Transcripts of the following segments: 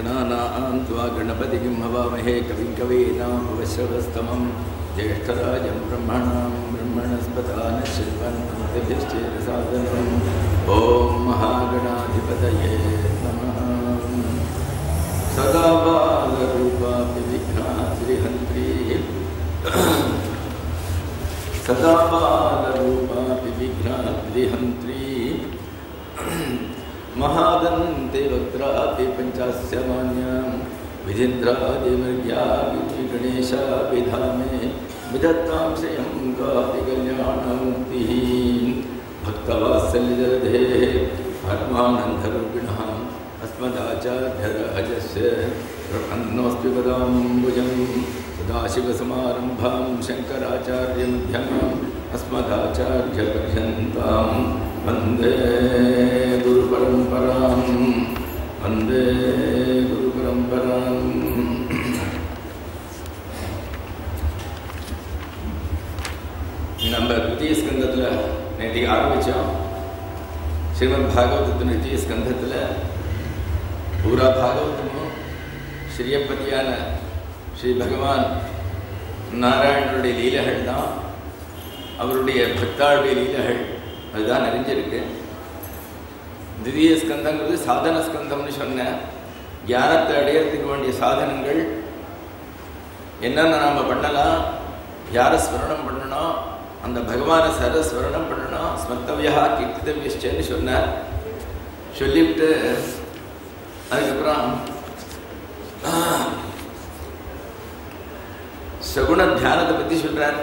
गणाना गणपति हवामहे कविं कवीनां वश्रवस्तमं ज्येष्ठराजं ब्रह्मणां ब्रह्मणस्पदानश्रवन्तिभिश्चेतसाधनम् महागणाधिपत महागणाधिपतये नमः। सदा बालरूपा विघ्ना श्रीहन्त्री सदा विघ्ना श्रीहन्त्री महादन्ते वक्त्रापि पञ्चास्य मान्यां विजिन्द्रादिमर्या गणेशाभिधामे विदत्तां श्रियं कापि कल्याणमुक्तिः भक्तवात्सल्यजलधेः आत्मानन्दरूपिणः अस्मदाचार्यरहजस्य प्रपन्नोऽस्ति पदाम्बुजं सदाशिवसमारम्भां शङ्कराचार्यमध्यमाम्। வந்தே குரு பரம்பராம் வந்தே குரு பரம்பராம் நம்ம தீய ஸ்கந்தத்தில் நேற்றைக்கு ஆரம்பித்தோம் ஸ்ரீமத் பாகவதத்தின் தீய ஸ்கந்தத்தில் பூரா பாகவதமும் ஸ்ரீயப்பதியான ஸ்ரீ பகவான் நாராயணனுடைய லீலைகள் தான் அவருடைய பக்தாளுடைய லீலைகள். அதுதான் நிறைஞ்சிருக்கு திவ்ய ஸ்கந்தங்கிறது சாதன ஸ்கந்தம்னு சொன்னேன் ஞானத்தை அடையிறதுக்கு வேண்டிய சாதனங்கள் என்னென்ன நாம் பண்ணலாம் யாரை ஸ்மரணம் பண்ணணும் அந்த பகவானை சர ஸ்மரணம் பண்ணணும் ஸ்மர்த்தவியா கீர்த்திதவியஷ்டன்னு சொன்னார். சொல்லிவிட்டு அதுக்கப்புறம் சகுண தியானத்தை பற்றி சொல்கிறார்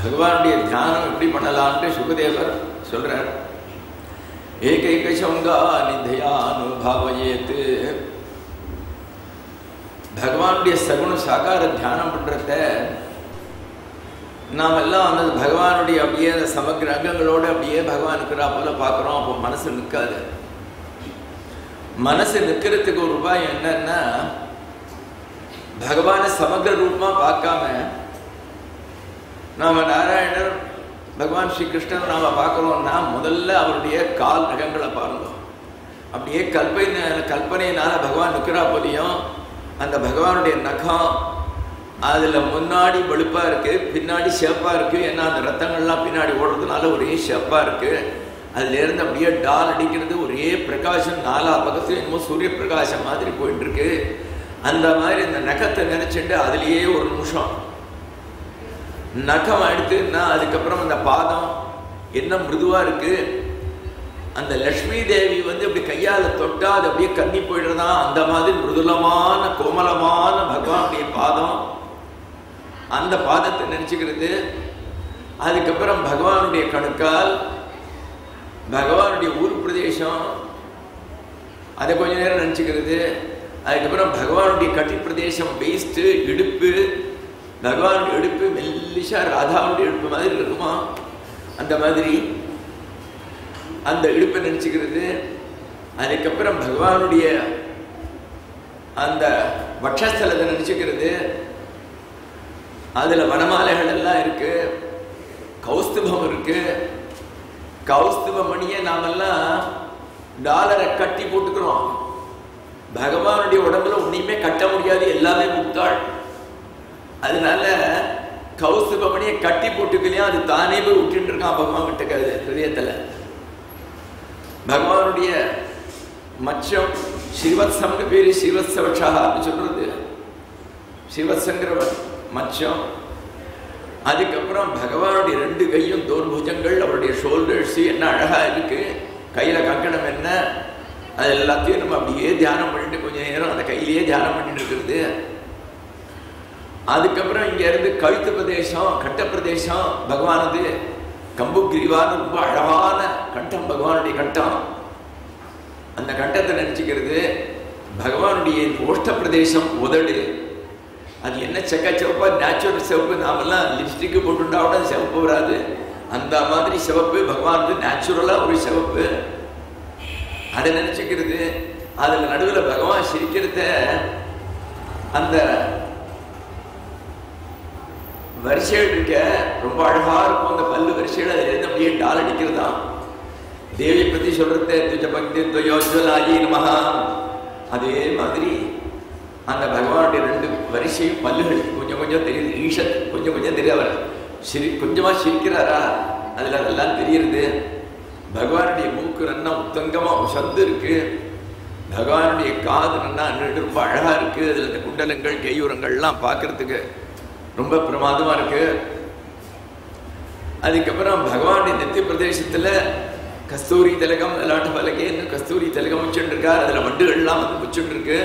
பகவானுடைய தியானம் எப்படி பண்ணலான்ட்டு சுகதேவர் சொல்கிறார் ஏகைக சங்கா நிதயானுபாவயேத்து. பகவானுடைய சகுண சாகார தியானம் பண்ணுறத நாம் எல்லாம் வந்து பகவானுடைய அப்படியே அந்த சமக்கிர அங்கங்களோடு அப்படியே பகவான் இருக்கிறா போல பார்க்குறோம் அப்போ மனசு நிற்காது. மனசு நிற்கிறதுக்கு ஒரு உபாயம் என்னன்னா பகவானை சமக்கிர ரூபமாக பார்க்காம நாம் நாராயணர் பகவான் ஸ்ரீ கிருஷ்ணன் நாம் பார்க்குறோம்னா முதல்ல அவருடைய கால் நகங்களை பாருங்க. அப்படியே கல்பனை கல்பனையினால பகவான் நிற்கிறா போலியும் அந்த பகவானுடைய நகம் அதில் முன்னாடி வெளுப்பாக இருக்குது பின்னாடி சேப்பாக இருக்குது ஏன்னா அந்த ரத்தங்கள்லாம் பின்னாடி ஓடுறதுனால ஒரே சேப்பாக இருக்குது அதுலேருந்து அப்படியே டால் அடிக்கிறது ஒரே பிரகாசம் நாலா பக்கத்துலையும் என்னமோ சூரிய பிரகாசம் மாதிரி போயிட்டுருக்கு அந்த மாதிரி இந்த நகத்தை நினச்சிட்டு அதுலேயே ஒரு நிமிஷம். நகம் எடுத்துன்னா அதுக்கப்புறம் அந்த பாதம் என்ன மிருதுவாக இருக்குது அந்த லக்ஷ்மி தேவி வந்து அப்படி கையால் தொட்டால் அது அப்படியே கண்ணி போயிடுறதா? அந்த மாதிரி மிருதுலமான கோமலமான பகவானுடைய பாதம். அந்த பாதத்தை நினச்சிக்கிறது. அதுக்கப்புறம் பகவானுடைய கணுக்கால் பகவானுடைய ஊர் பிரதேசம். அதை கொஞ்ச நேரம் நினச்சிக்கிறது. அதுக்கப்புறம் பகவானுடைய கட்டி பிரதேசம் வேஸ்ட்டு இடுப்பு பகவானுடைய இடுப்பு மெல்லிஷா ராதாவுடைய இடுப்பு மாதிரி இருக்குமா? அந்த மாதிரி. அந்த இடுப்பை நினச்சிக்கிறது. அதுக்கப்புறம் பகவானுடைய அந்த வட்சஸ்தலத்தை நினச்சிக்கிறது. அதில் வனமாலைகள் எல்லாம் இருக்கு. கௌஸ்துபம் இருக்கு. கௌஸ்துப மணியை நாமெல்லாம் டாலரை கட்டி போட்டுக்கிறோம். பகவானுடைய உடம்புல ஒன்றையுமே கட்ட முடியாது. எல்லாமே முக்தாள் அதனால கௌசுபமணியை கட்டி போட்டுக்கலையா? அது தானே போய் விட்டுட்டு இருக்கான் பகவான் கிட்ட ஹிருதயத்தில். பகவானுடைய மச்சம் ஸ்ரீவத்சம்னு பேர் ஸ்ரீவத்சவட்சான்னு சொல்றது. ஸ்ரீவத்சங்கிற மச்சம். அதுக்கப்புறம் பகவானுடைய ரெண்டு கையும் தோர்புஜங்கள் அவருடைய ஷோல்டர்ஸ் என்ன அழகா இருக்கு கையில கங்கணம் என்ன அது எல்லாத்தையும் நம்ம அப்படியே தியானம் பண்ணிட்டு கொஞ்ச நேரம் அந்த கையிலேயே தியானம் பண்ணிட்டு இருக்கிறது. அதுக்கப்புறம் இங்கேருந்து கழுத்து பிரதேசம் கட்ட பிரதேசம் பகவானது கம்புகிரிவான ரொம்ப அழகான கண்டம் பகவானுடைய கண்டம். அந்த கண்டத்தை நினச்சிக்கிறது பகவானுடைய ஓஷ்ட பிரதேசம் உதடு. அது என்ன செக்க சிவப்பா நேச்சுரல் சிவப்பு நாமெல்லாம் லிப்ஸ்டிக்கு போட்டுட்டா கூட சிவப்பு வராது. அந்த மாதிரி சிவப்பு பகவானுக்கு நேச்சுரலாக ஒரு சிவப்பு. அதை நினச்சிக்கிறது. அதில் நடுவில் பகவான் சிரிக்கிறத அந்த வரிசைகள் இருக்க ரொம்ப அழகா இருக்கும் அந்த பல்லு வரிசைகள் அதுல இருந்து அப்படியே டால் அடிக்கிறதா? தேவியை பத்தி சொல்றது துஜ பக்தி துயோஜ்வலாயி நமஹா. அதே மாதிரி அந்த பகவானுடைய ரெண்டு வரிசையும் பல்லுகள் கொஞ்சம் கொஞ்சம் தெரியுது. ஈஷத் கொஞ்சம் கொஞ்சம் தெரியுது. சிரி கொஞ்சமாக சிரிக்கிறாரா? அதில் அதெல்லாம் தெரியுது. பகவானுடைய மூக்கு நல்லா உத்தங்கமாக உசந்து இருக்கு. பகவானுடைய காது நல்லா ரொம்ப அழகாக இருக்குது அதில் இந்த குண்டலங்கள் கையுரங்கள்லாம் பார்க்கறதுக்கு. ரொம்ப பிரமாதமா இருக்கு. அதுக்கப்புறம் பகவானுடைய நித்திய பிரதேசத்துல கஸ்தூரி திலகம் விளாட்டு பலகேன்னு கஸ்தூரி திலகம் வச்சுட்டு அதில் அதுல வண்டுகள்லாம் வந்து வச்சுட்டு இருக்கு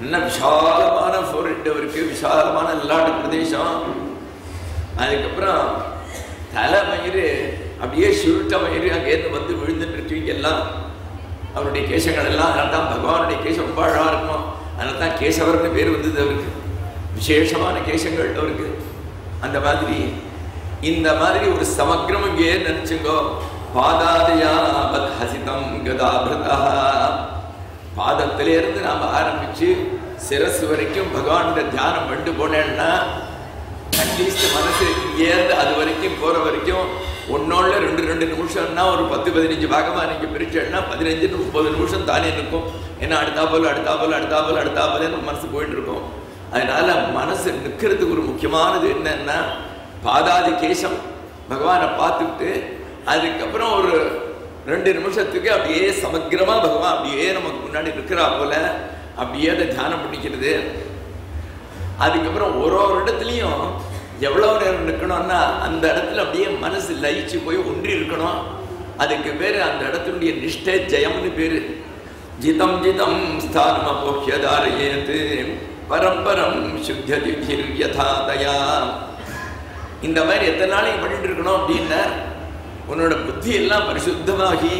நல்ல விசாலமான ஃபோரெட் இருக்கு. விசாலமான விளாட்டு பிரதேசம். அதுக்கப்புறம் தலைமயிறு அப்படியே சுருட்ட மயிறு அங்கேருந்து வந்து விழுந்துட்டு இருக்கீங்க எல்லாம் அவருடைய கேசங்கள் எல்லாம் அதனால தான் பகவானுடைய கேசம் ரொம்ப அழகாக இருக்கும். அதனால தான் கேசவர்னு பேர் வந்தது அவருக்கு. விசேஷமான கேசங்கள் அவருக்கு அந்த மாதிரி இந்த மாதிரி ஒரு சமக்கிரம் இங்கே நினைச்சுங்கோ. பாதாதயா பத் ஹசிதம் கதாபிரதா பாதத்திலேருந்து நாம் ஆரம்பிச்சு சிரசு வரைக்கும் பகவான்கிட்ட தியானம் பண்ணிட்டு போனேன்னா அட்லீஸ்ட் மனசு இங்கேருந்து அது வரைக்கும் போகிற வரைக்கும் ஒன்னோட ரெண்டு ரெண்டு நிமிஷம்னா ஒரு பத்து பதினஞ்சு பாகமாக நீங்கள் பிரிச்சேன்னா பதினஞ்சு முப்பது நிமிஷம் தானே இருக்கும் ஏன்னா அடுத்தாப்போல் அடுத்தாப்போல் அடுத்தாப்போல் அடுத்தாப்போலே நம்ம மனசு போயிட்டு இருக்கோம். அதனால மனசு நிற்கிறதுக்கு ஒரு முக்கியமானது என்னன்னா பாதாதி கேசம். பகவானை பார்த்துக்கிட்டு அதுக்கப்புறம் ஒரு ரெண்டு நிமிஷத்துக்கு அப்படியே சமக்கிரமாக பகவான் அப்படியே நமக்கு முன்னாடி இருக்கிறா போல அப்படியே அதை தியானம் பண்ணிக்கிறது. அதுக்கப்புறம் ஒரு ஒரு இடத்துலையும் எவ்வளோ நேரம் நிற்கணும்னா அந்த இடத்துல அப்படியே மனசு லயிச்சு போய் ஒன்றி இருக்கணும். அதுக்கு பேர் அந்த இடத்தினுடைய நிஷ்டை ஜெயம்னு பேர். ஜிதம் ஜிதம் ஸ்தானம் போக்கியதாரையேது பரம்பரம் சுத்த யதாதயா இந்த மாதிரி எத்தனை நாளைக்கு பண்ணிட்டு இருக்கணும் அப்படின்னா உன்னோட புத்தி எல்லாம் பரிசுத்தமாகி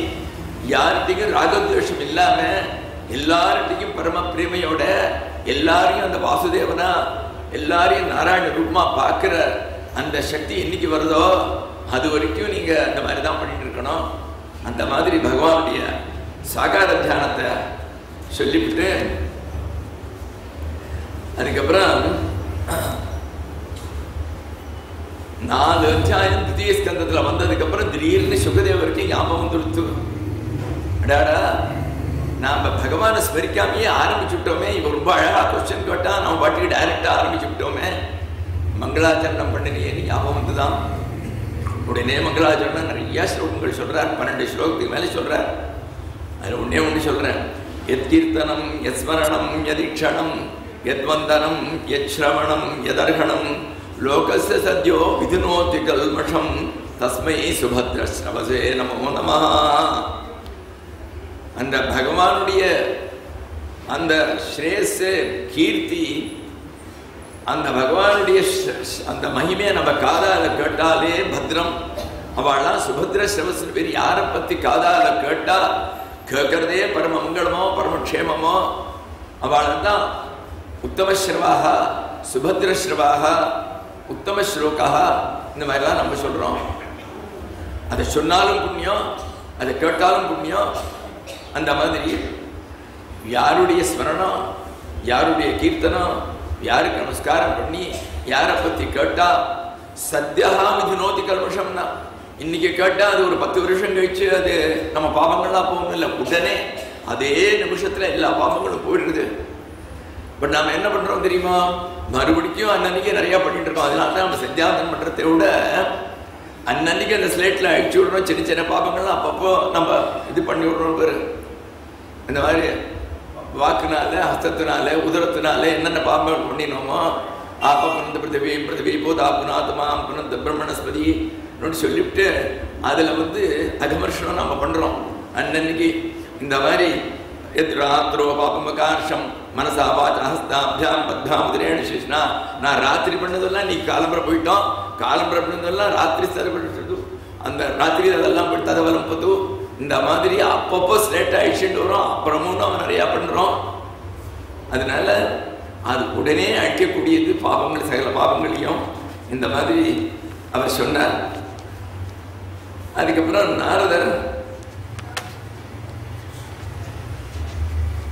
யார்கிட்டையும் ராகத்வேஷம் இல்லாமல் எல்லார்கிட்டையும் பரம பிரேமையோட எல்லாரையும் அந்த வாசுதேவனா எல்லாரையும் நாராயண ரூபமா பார்க்குற அந்த சக்தி என்னைக்கு வருதோ அது வரைக்கும் நீங்க அந்த மாதிரி தான் பண்ணிட்டு இருக்கணும் அந்த மாதிரி பகவானுடைய சாகார தியானத்தை சொல்லிவிட்டு அதுக்கப்புறம் நாலு அத்தியாயம் திடீய ஸ்கந்தத்தில் வந்ததுக்கு அப்புறம் திடீர்னு சுகதேவருக்கு ஞாபகம் வந்துடுத்து. அடாடா நாம் பகவானை ஸ்மரிக்காமையே ஆரம்பிச்சுட்டோமே. இவன் ரொம்ப அழகாக கொஸ்டின் கேட்டால் நம்ம பாட்டுக்கு டைரெக்டாக ஆரம்பிச்சுட்டோமே. மங்களாச்சரணம் பண்ணினேன்னு ஞாபகம் வந்துதான். உடனே மங்களாச்சரணம் நிறையா ஸ்லோகங்கள் சொல்கிறார் பன்னெண்டு ஸ்லோகத்துக்கு மேலே சொல்கிறார் அதில் ஒன்றே ஒன்று சொல்கிறேன் எத் கீர்த்தனம் எத் ஸ்மரணம் எதிக்ஷணம் யத்வந்தனம் யச்ரவணம் ஸ்ரவணம் எதர்கணம் லோகஸ்ய சத்யோ விதுனோதி கல்மஷம் தஸ்மை சுபத்ரஸ்ரவசே நமோ நம அந்த பகவானுடைய அந்த ஸ்ரேயஸு கீர்த்தி அந்த பகவானுடைய அந்த மகிமையை நம்ம காதால கேட்டாலே பத்ரம். அவள்லாம் சுபத்ர சிரவசன் பேர் யாரை பற்றி காதால கேட்டால் கேட்கறதே பரம மங்களமோ பரமக்ஷேமமோ அவளை தான் உத்தம சுபத்ரஸ்ரவாக சுபத்ர உத்தம ஸ்லோகா இந்த மாதிரிலாம் நம்ம சொல்கிறோம் அதை சொன்னாலும் புண்ணியம் அதை கேட்டாலும் புண்ணியம். அந்த மாதிரி யாருடைய ஸ்மரணம் யாருடைய கீர்த்தனம் யாருக்கு நமஸ்காரம் பண்ணி யாரை பற்றி கேட்டால் சத்தியகா சத்யா நோத்தி கல்மஷம்னா இன்னைக்கு கேட்டால் அது ஒரு பத்து வருஷம் கழிச்சு அது நம்ம பாவங்கள்லாம் போகணும் இல்லை உடனே அதே நிமிஷத்தில் எல்லா பாவங்களும் போயிடுது. பட் நாம் என்ன பண்ணுறோம் தெரியுமா? மறுபடிக்கும் அன்னன்னைக்கு நிறையா பண்ணிட்டு இருக்கோம். அதனால தான் நம்ம சத்தியாவந்தம் பண்ணுறதை விட அன்னன்னைக்கு அந்த ஸ்லேட்டில் அழிச்சு விடுறோம் சின்ன சின்ன பாப்பங்கள்லாம் அப்பப்போ நம்ம இது பண்ணி விடுறோம் பேர். இந்த மாதிரி வாக்குனால ஹஸ்தத்தினால உதரத்தினால என்னென்ன பாபங்கள் பண்ணினோமோ ஆப்பா புனந்த பிருத்திவி பிருத்திவி போதா புனாத்மாம் புனந்த பிரம்மணஸ்பதி அப்படின்னு சொல்லிவிட்டு அதில் வந்து அகமர்ஷனம் நம்ம பண்ணுறோம் அன்னன்னைக்கு இந்த மாதிரி எத் ராத்திரோ மனசா வாச்சா ஹஸ்தாபியாம் பத்தாம் உதிரேணு சிஷ்ணா நான் ராத்திரி பண்ணதெல்லாம் நீ காலம்புற போயிட்டோம் காலம்பரை பண்ணதெல்லாம் ராத்திரி செலவிட்டு அந்த ராத்திரி அதெல்லாம் போய் தகவலம் பத்து இந்த மாதிரி அப்பப்போ ஸ்லேட் ஆயிடுச்சுட்டு வரும் அப்புறமும் நம்ம நிறையா பண்ணுறோம் அதனால அது உடனே அழிக்கக்கூடியது பாவங்கள் சகல பாவங்களையும். இந்த மாதிரி அவர் சொன்னார். அதுக்கப்புறம் நாரதர்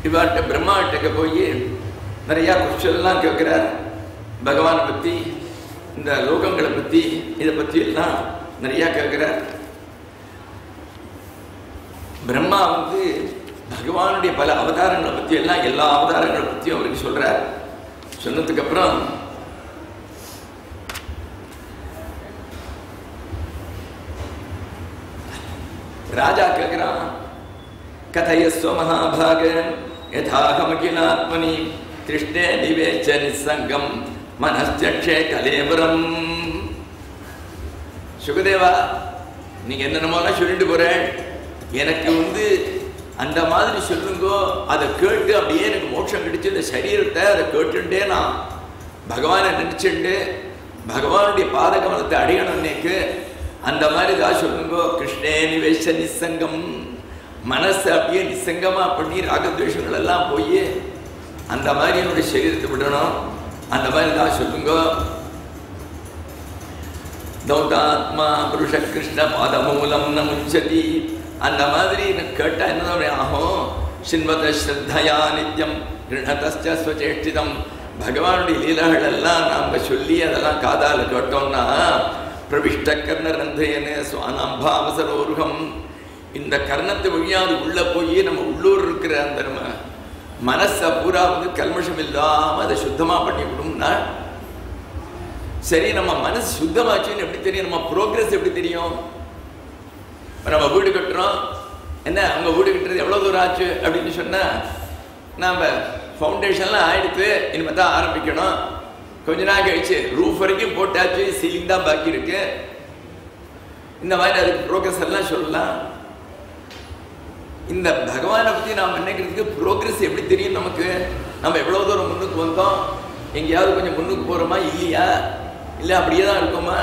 இவாட்ட பிரம்மாட்டக்க போய் நிறையா கொஸ்டின்லாம் கேட்குறார். பகவானை பற்றி இந்த லோகங்களை பற்றி இதை பற்றி எல்லாம் நிறையா கேட்குறார். பிரம்மா வந்து பகவானுடைய பல அவதாரங்களை பற்றி எல்லாம் எல்லா அவதாரங்களை பற்றியும் அவருக்கு சொல்கிறார் சொன்னதுக்கப்புறம் ராஜா கேட்கிறான் கதையஸ்வ மகாபாகன். யதாகமகிலாத்மனி திருஷ்டே நிவேச்ச நிசங்கம் மனஸ்சே கலேபுரம் சுகதேவா நீங்க என்னென்னமோலாம் சொல்லிட்டு போறேன்? எனக்கு வந்து அந்த மாதிரி சொல்லுங்கோ அதை கேட்டு அப்படியே எனக்கு மோட்சம் கிடைச்சு இந்த சரீரத்தை அதை கேட்டுட்டே நான் பகவானை நினைச்சுண்டு பகவானுடைய பாதகமலத்தை அடையணும்னேக்கு அந்த மாதிரி தான் சொல்லுங்கோ கிருஷ்ணே நிவேச நிசங்கம். மனசு அப்படியே நிசங்கமாக பண்ணி ராகத்வேஷங்கள் எல்லாம் போய் அந்த மாதிரி என்னுடைய சரீரத்தை விடணும். அந்த மாதிரி தான் சொல்லுங்க. தௌதாத்மா புருஷ கிருஷ்ண பாதமூலம் ந முஞ்சதி அந்த மாதிரி எனக்கு கேட்டால் என்ன ஆகும்? சின்மத ஸ்ரத்தையா நித்தியம் கிருணதஸ்வச்சேஷ்டிதம் பகவானுடைய லீலாகள் எல்லாம் நாம் சொல்லி அதெல்லாம் காதால் கேட்டோம்னா பிரவிஷ்ட கர்ண ரந்தையனே சுவானாம்பா இந்த கர்ணத்தை வழியாது உள்ள போய் நம்ம உள்ளூர் இருக்கிற அந்த நம்ம மனசை பூரா வந்து கல்மஷம் இல்லாம அதை சுத்தமா பண்ணிவிடும்னா சரி நம்ம மனசு சுத்தமாச்சுன்னு எப்படி தெரியும்? நம்ம ப்ரோக்ரஸ் எப்படி தெரியும்? இப்போ நம்ம வீடு கட்டுறோம். என்ன அவங்க வீடு கட்டுறது எவ்வளோ தூரம் ஆச்சு அப்படின்னு சொன்னால் நாம் ஃபவுண்டேஷன்லாம் ஆயிடுத்து இனிமேல் தான் ஆரம்பிக்கணும். கொஞ்ச நாள் கழிச்சு ரூஃப் வரைக்கும் போட்டாச்சு சீலிங் தான் பாக்கி இருக்கு. இந்த மாதிரி அதுக்கு ப்ரோக்ரஸ் எல்லாம் சொல்லலாம். இந்த பகவானை பற்றி நாம் நினைக்கிறதுக்கு ப்ரோக்ரஸ் எப்படி தெரியும் நமக்கு? நம்ம எவ்வளோ தூரம் முன்னுக்கு வந்தோம்? எங்கேயாவது கொஞ்சம் முன்னுக்கு போகிறோமா இல்லையா? இல்லை அப்படியே தான் இருக்கோமா?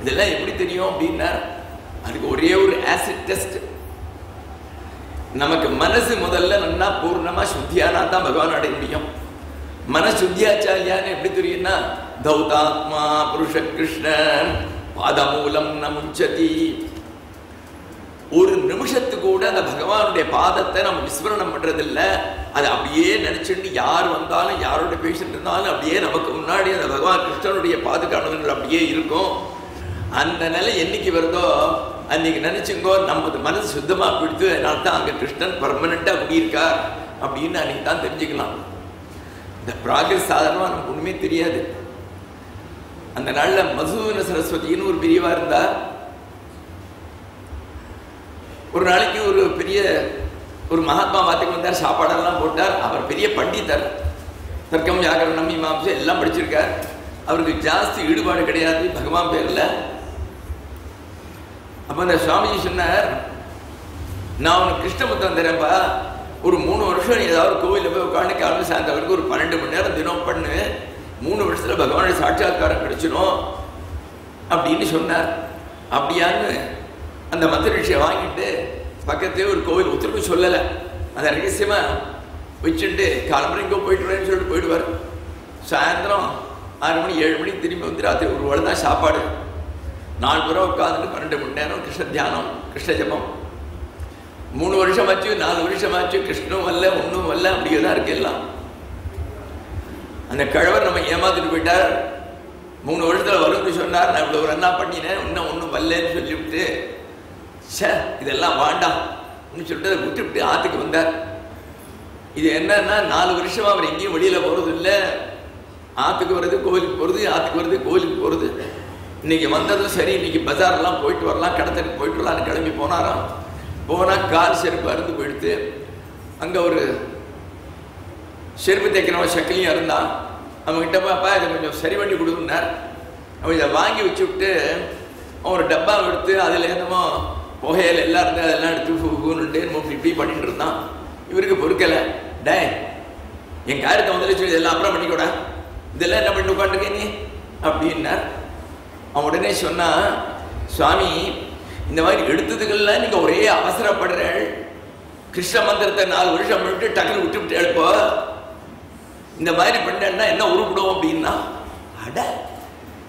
இதெல்லாம் எப்படி தெரியும் அப்படின்னா அதுக்கு ஒரே ஒரு ஆசிட் டெஸ்ட் நமக்கு மனசு முதல்ல நல்லா பூர்ணமாக சுத்தியானா தான் பகவான் அடைய முடியும். மன சுத்தியாச்சாரியான்னு எப்படி தெரியும்னா தௌதாத்மா புருஷ கிருஷ்ணன் பாதமூலம் ந முஞ்சதி ஒரு நிமிஷத்துக்கு கூட அந்த பகவானுடைய பாதத்தை நம்ம விஸ்மரணம் பண்றதில்ல. அதை அப்படியே நினைச்சுட்டு யார் வந்தாலும் யாரோட பேசிட்டு இருந்தாலும் அப்படியே நமக்கு முன்னாடி அந்த பகவான் கிருஷ்ணனுடைய பாதுகாவலங்கள் அப்படியே இருக்கும். அந்த நிலை என்னைக்கு வருதோ அன்னைக்கு நினைச்சுங்கோ நமது மனசு சுத்தமா பிடித்து அதனால தான் அங்க கிருஷ்ணன் பர்மனண்டா குடியிருக்கார் அப்படின்னு அன்னைக்கு தான் தெரிஞ்சுக்கலாம். இந்த ப்ராக்ரஸ் சாதாரணமா நமக்கு ஒண்ணுமே தெரியாது. அந்த நாளில் மதுசூதன சரஸ்வதின்னு ஒரு பிரிவா இருந்தா ஒரு நாளைக்கு ஒரு பெரிய ஒரு மகாத்மா வாத்துக்கு வந்தார் சாப்பாடெல்லாம் போட்டார். அவர் பெரிய பண்டிதர். தர்க்கம் வியாகரணம் மீமாம்சம் எல்லாம் படிச்சிருக்கார். அவருக்கு ஜாஸ்தி ஈடுபாடு கிடையாது பகவான் பேரில். அப்போ அந்த சுவாமிஜி சொன்னார் நான் உனக்கு கிருஷ்ணபுத்தம் தரேன்ப்பா ஒரு மூணு வருஷம் நீ ஏதாவது கோவிலில் போய் உட்காந்து காலையில் சாயந்தரம் வரைக்கும் ஒரு பன்னெண்டு மணி நேரம் தினம் பண்ணு. மூணு வருஷத்தில் பகவானுடைய சாட்சாத்காரம் கிடைச்சிடும் அப்படின்னு சொன்னார். அப்படியான்னு அந்த மந்திர ரிஷியை வாங்கிட்டு பக்கத்தே ஒரு கோவில் உத்தரவு சொல்லலை. அதை ரகசியமாக வச்சுட்டு காலம்பரம் எங்கோ வரேன்னு சொல்லிட்டு போயிடுவார். சாயந்தரம் ஆறு மணி ஏழு மணிக்கு திரும்பி வந்து ராத்திரி ஒரு வேலை தான் சாப்பாடு. நாலு பேரும் உட்காந்துட்டு பன்னெண்டு மணி நேரம் கிருஷ்ண தியானம் கிருஷ்ண ஜபம். மூணு வருஷம் ஆச்சு நாலு வருஷம் ஆச்சு கிருஷ்ணனும் வரல ஒன்றும் வரல அப்படியே தான் இருக்கு எல்லாம். அந்த கிழவர் நம்ம ஏமாத்திட்டு போயிட்டார். மூணு வருஷத்தில் வரும்னு சொன்னார். நான் இவ்வளோ ஒரு என்ன பண்ணினேன் இன்னும் ஒன்றும் வரலன்னு சொல்லிவிட்டு சார் இதெல்லாம் வேண்டாம். சொல்லிட்டு அதை விட்டுவிட்டு ஆற்றுக்கு வந்தார். இது என்னன்னா நாலு வருஷமா அவர் எங்கேயும் வெளியில் போகிறது இல்லை ஆற்றுக்கு வருது கோவிலுக்கு போகிறது ஆற்றுக்கு வருது கோவிலுக்கு போகிறது இன்றைக்கி வந்ததும் சரி இன்றைக்கி பஜார்லாம் போயிட்டு வரலாம் கடத்தலுக்கு போயிட்டு வரலாம்னு கிளம்பி போனாராம். போனால் கால் செருப்பு அறுந்து போயிடுத்து. அங்கே ஒரு செருப்பு தைக்கிறவன் சக்கிலையும் இருந்தான் அவன்கிட்ட பாப்பா இதை கொஞ்சம் சரி பண்ணி கொடுக்குனார் அவன் இதை வாங்கி வச்சு விட்டு அவன் ஒரு டப்பா எடுத்து அதில் என்னமோ புகையில் எல்லாம் இருந்து அதெல்லாம் எடுத்து ஃபூனுட்டு மூணு இப்படி பண்ணிட்டு இருந்தான். இவருக்கு பொறுக்கலை. டே என் காரியத்தை வந்து சொல்லி இதெல்லாம் அப்புறம் பண்ணிக்கூட. இதெல்லாம் என்ன பண்ணி உட்காந்துருக்க நீ? அப்படின்னார். அவன் உடனே சொன்னா சுவாமி இந்த மாதிரி எடுத்ததுக்கெல்லாம் நீங்கள் ஒரே அவசரப்படுறேள். கிருஷ்ண மந்திரத்தை நாலு வருஷம் பண்ணிட்டு டக்குனு விட்டு விட்டு எழுப்போ. இந்த மாதிரி பண்ணேன்னா என்ன உருப்பிடும் அப்படின்னா? அட